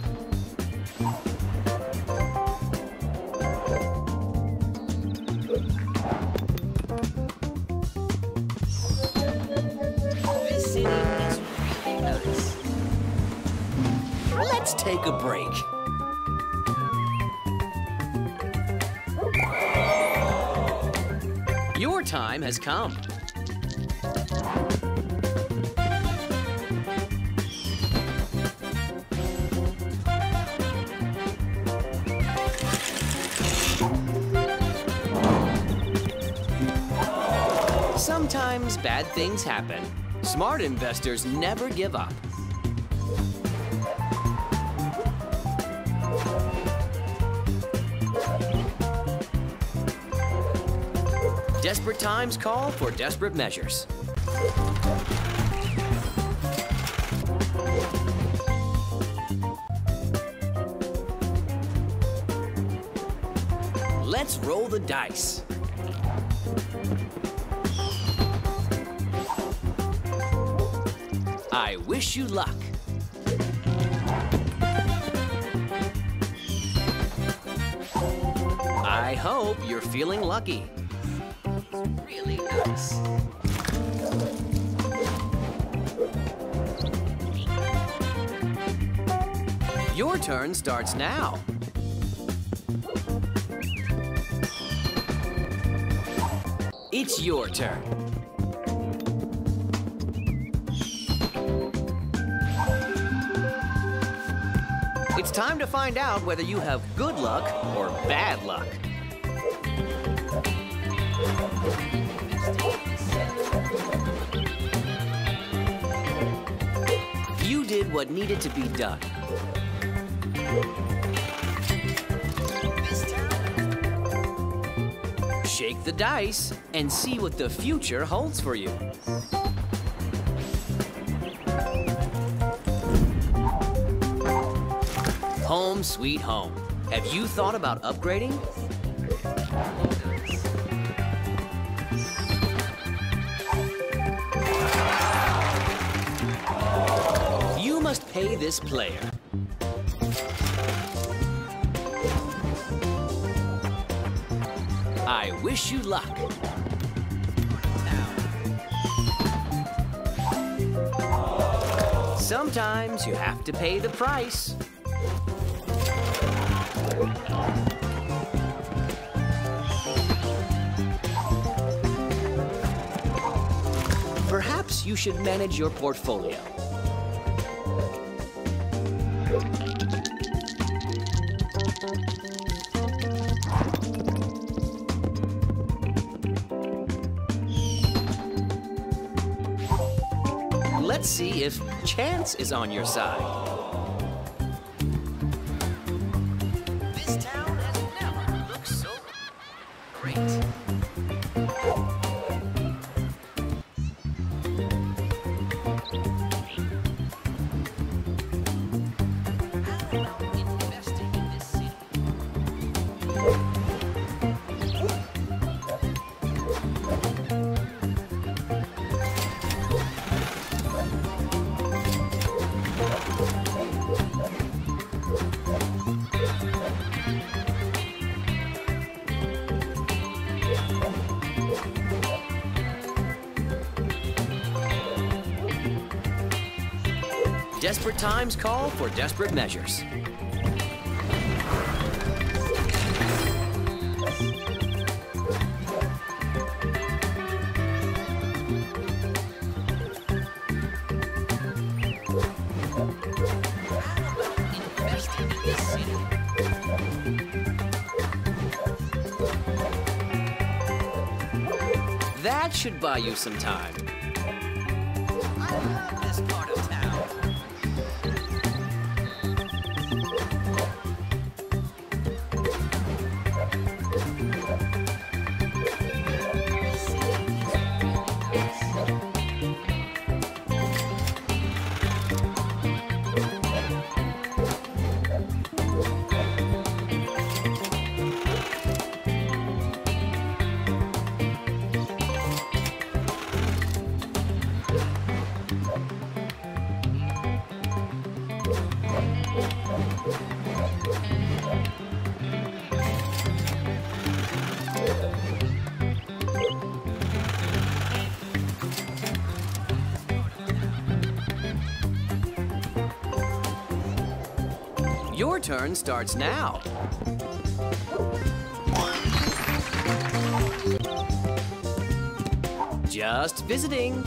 A: Come. Sometimes bad things happen. Smart investors never give up. Desperate times call for desperate measures. Let's roll the dice. I wish you luck. I hope you're feeling lucky. Turn starts now. It's your turn. It's time to find out whether you have good luck or bad luck. You did what needed to be done. Shake the dice and see what the future holds for you. Home sweet home. Have you thought about upgrading? You must pay this player. Wish you luck. Sometimes you have to pay the price. Perhaps you should manage your portfolio. Let's see if chance is on your side. For desperate measures. That should buy you some time. Turn starts now. Just visiting.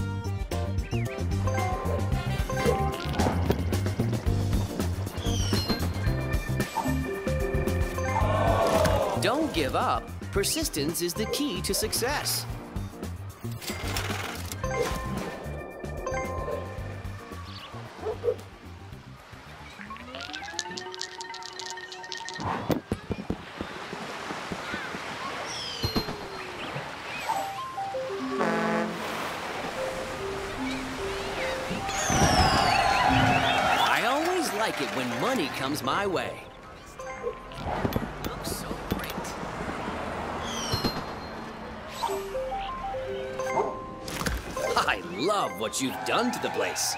A: Don't give up. Persistence is the key to success. Comes my way.
B: Looks so great.
A: I love what you've done to the place.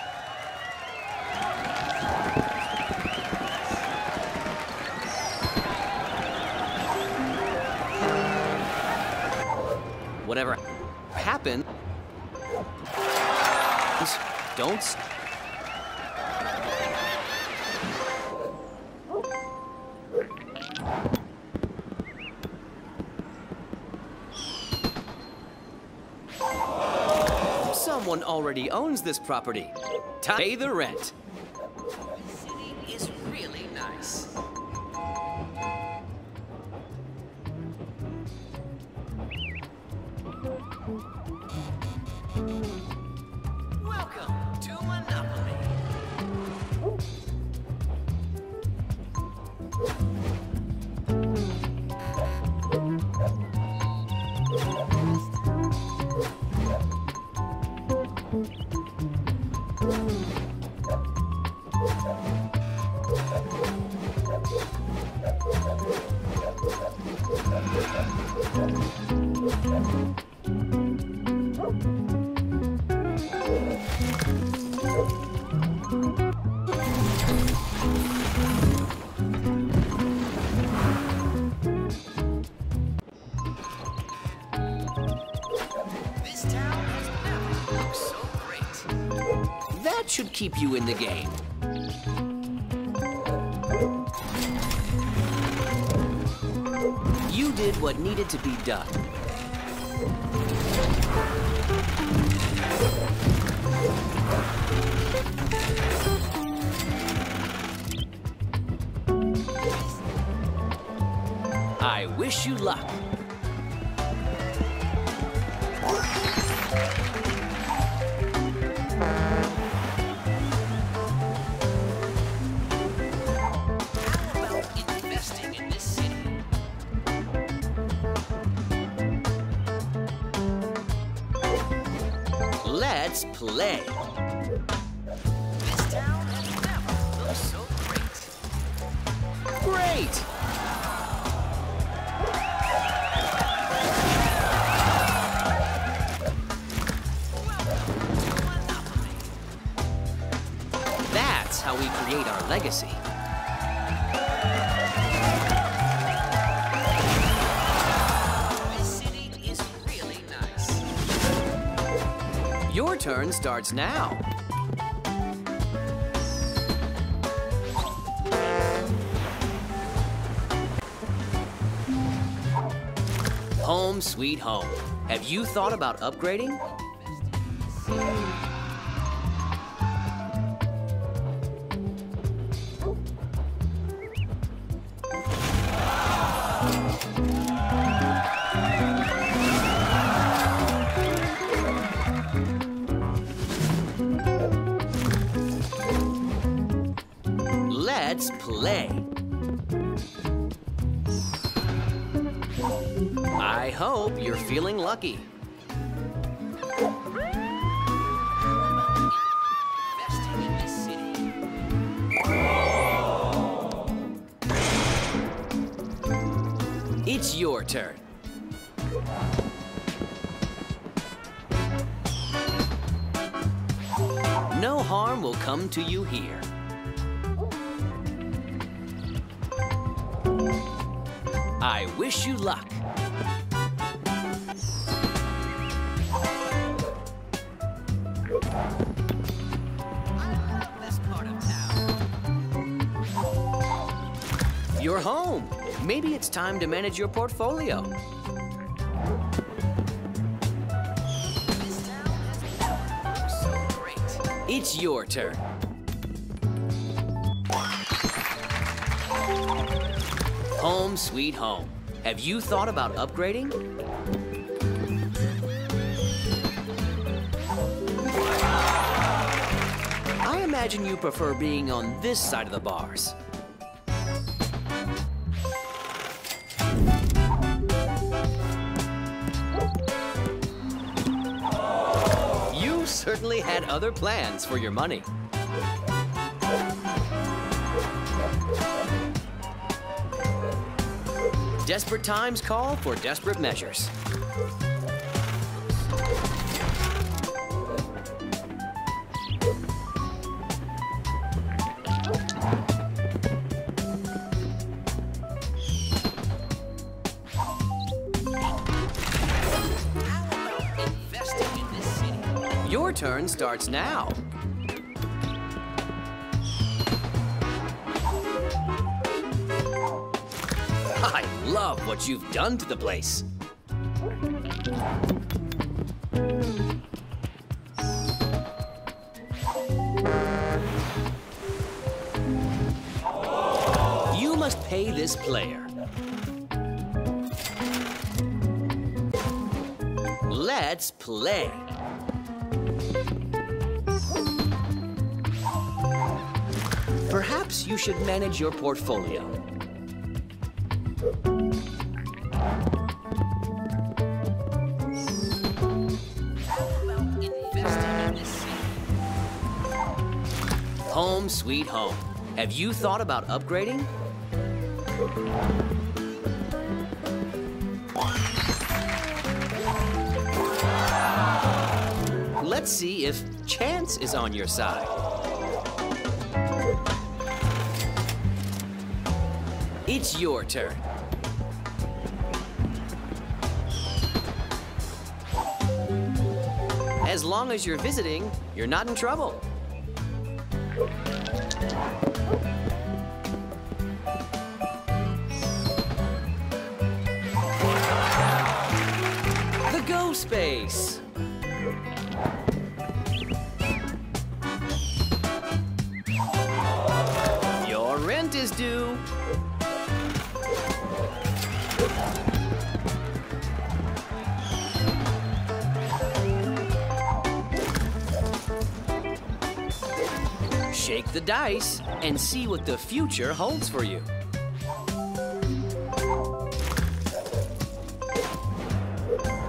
A: This property. Pay the rent. Keep you in the game. You did what needed to be done. I wish you luck. Turn starts now. Home sweet home. Have you thought about upgrading? Maybe it's time to manage your portfolio. It's your turn. Home sweet home. Have you thought about upgrading? I imagine you prefer being on this side of the bars. Had other plans for your money. Desperate times call for desperate measures. Starts now. I love what you've done to the place. Should manage your portfolio. Home sweet home. Have you thought about upgrading? Let's see if chance is on your side. Your turn. As long as you're visiting, you're not in trouble. And see what the future holds for you.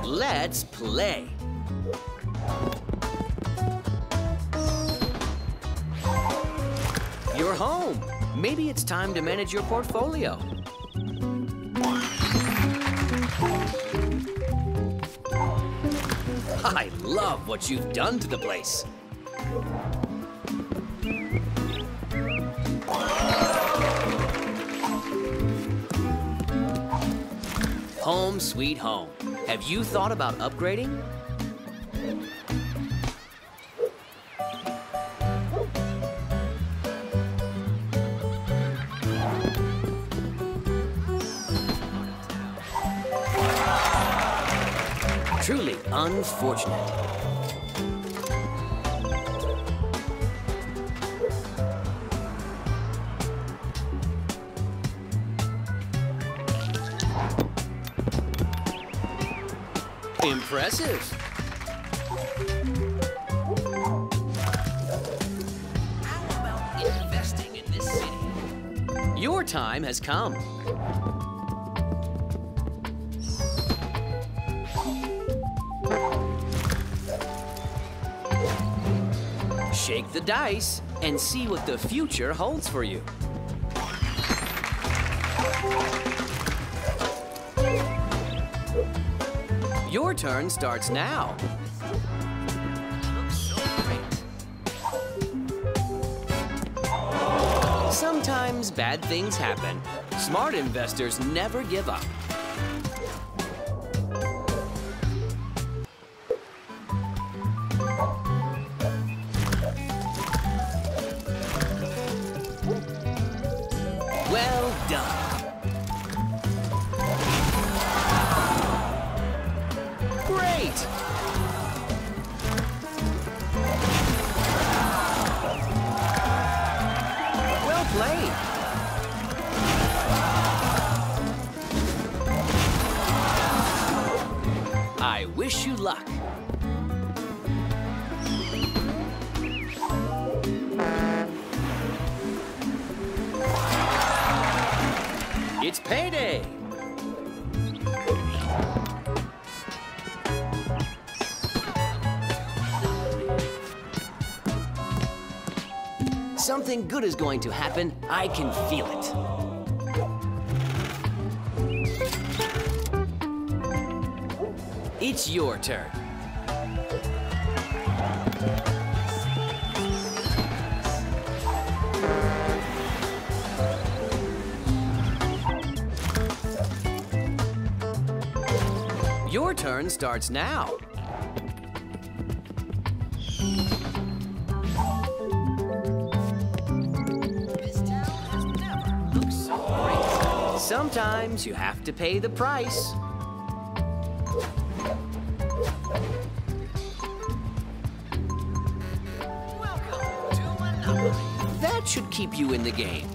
A: Let's play. You're home. Maybe it's time to manage your portfolio. I love what you've done to the place. Home sweet home. Have you thought about upgrading? Truly unfortunate. Impressive.
B: In this city?
A: Your time has come. Shake the dice and see what the future holds for you. Turn starts now. Sometimes bad things happen. Smart investors never give up. Something good is going to happen. I can feel it. It's your turn. Your turn starts now. Sometimes you have to pay the price. That should keep you in the game.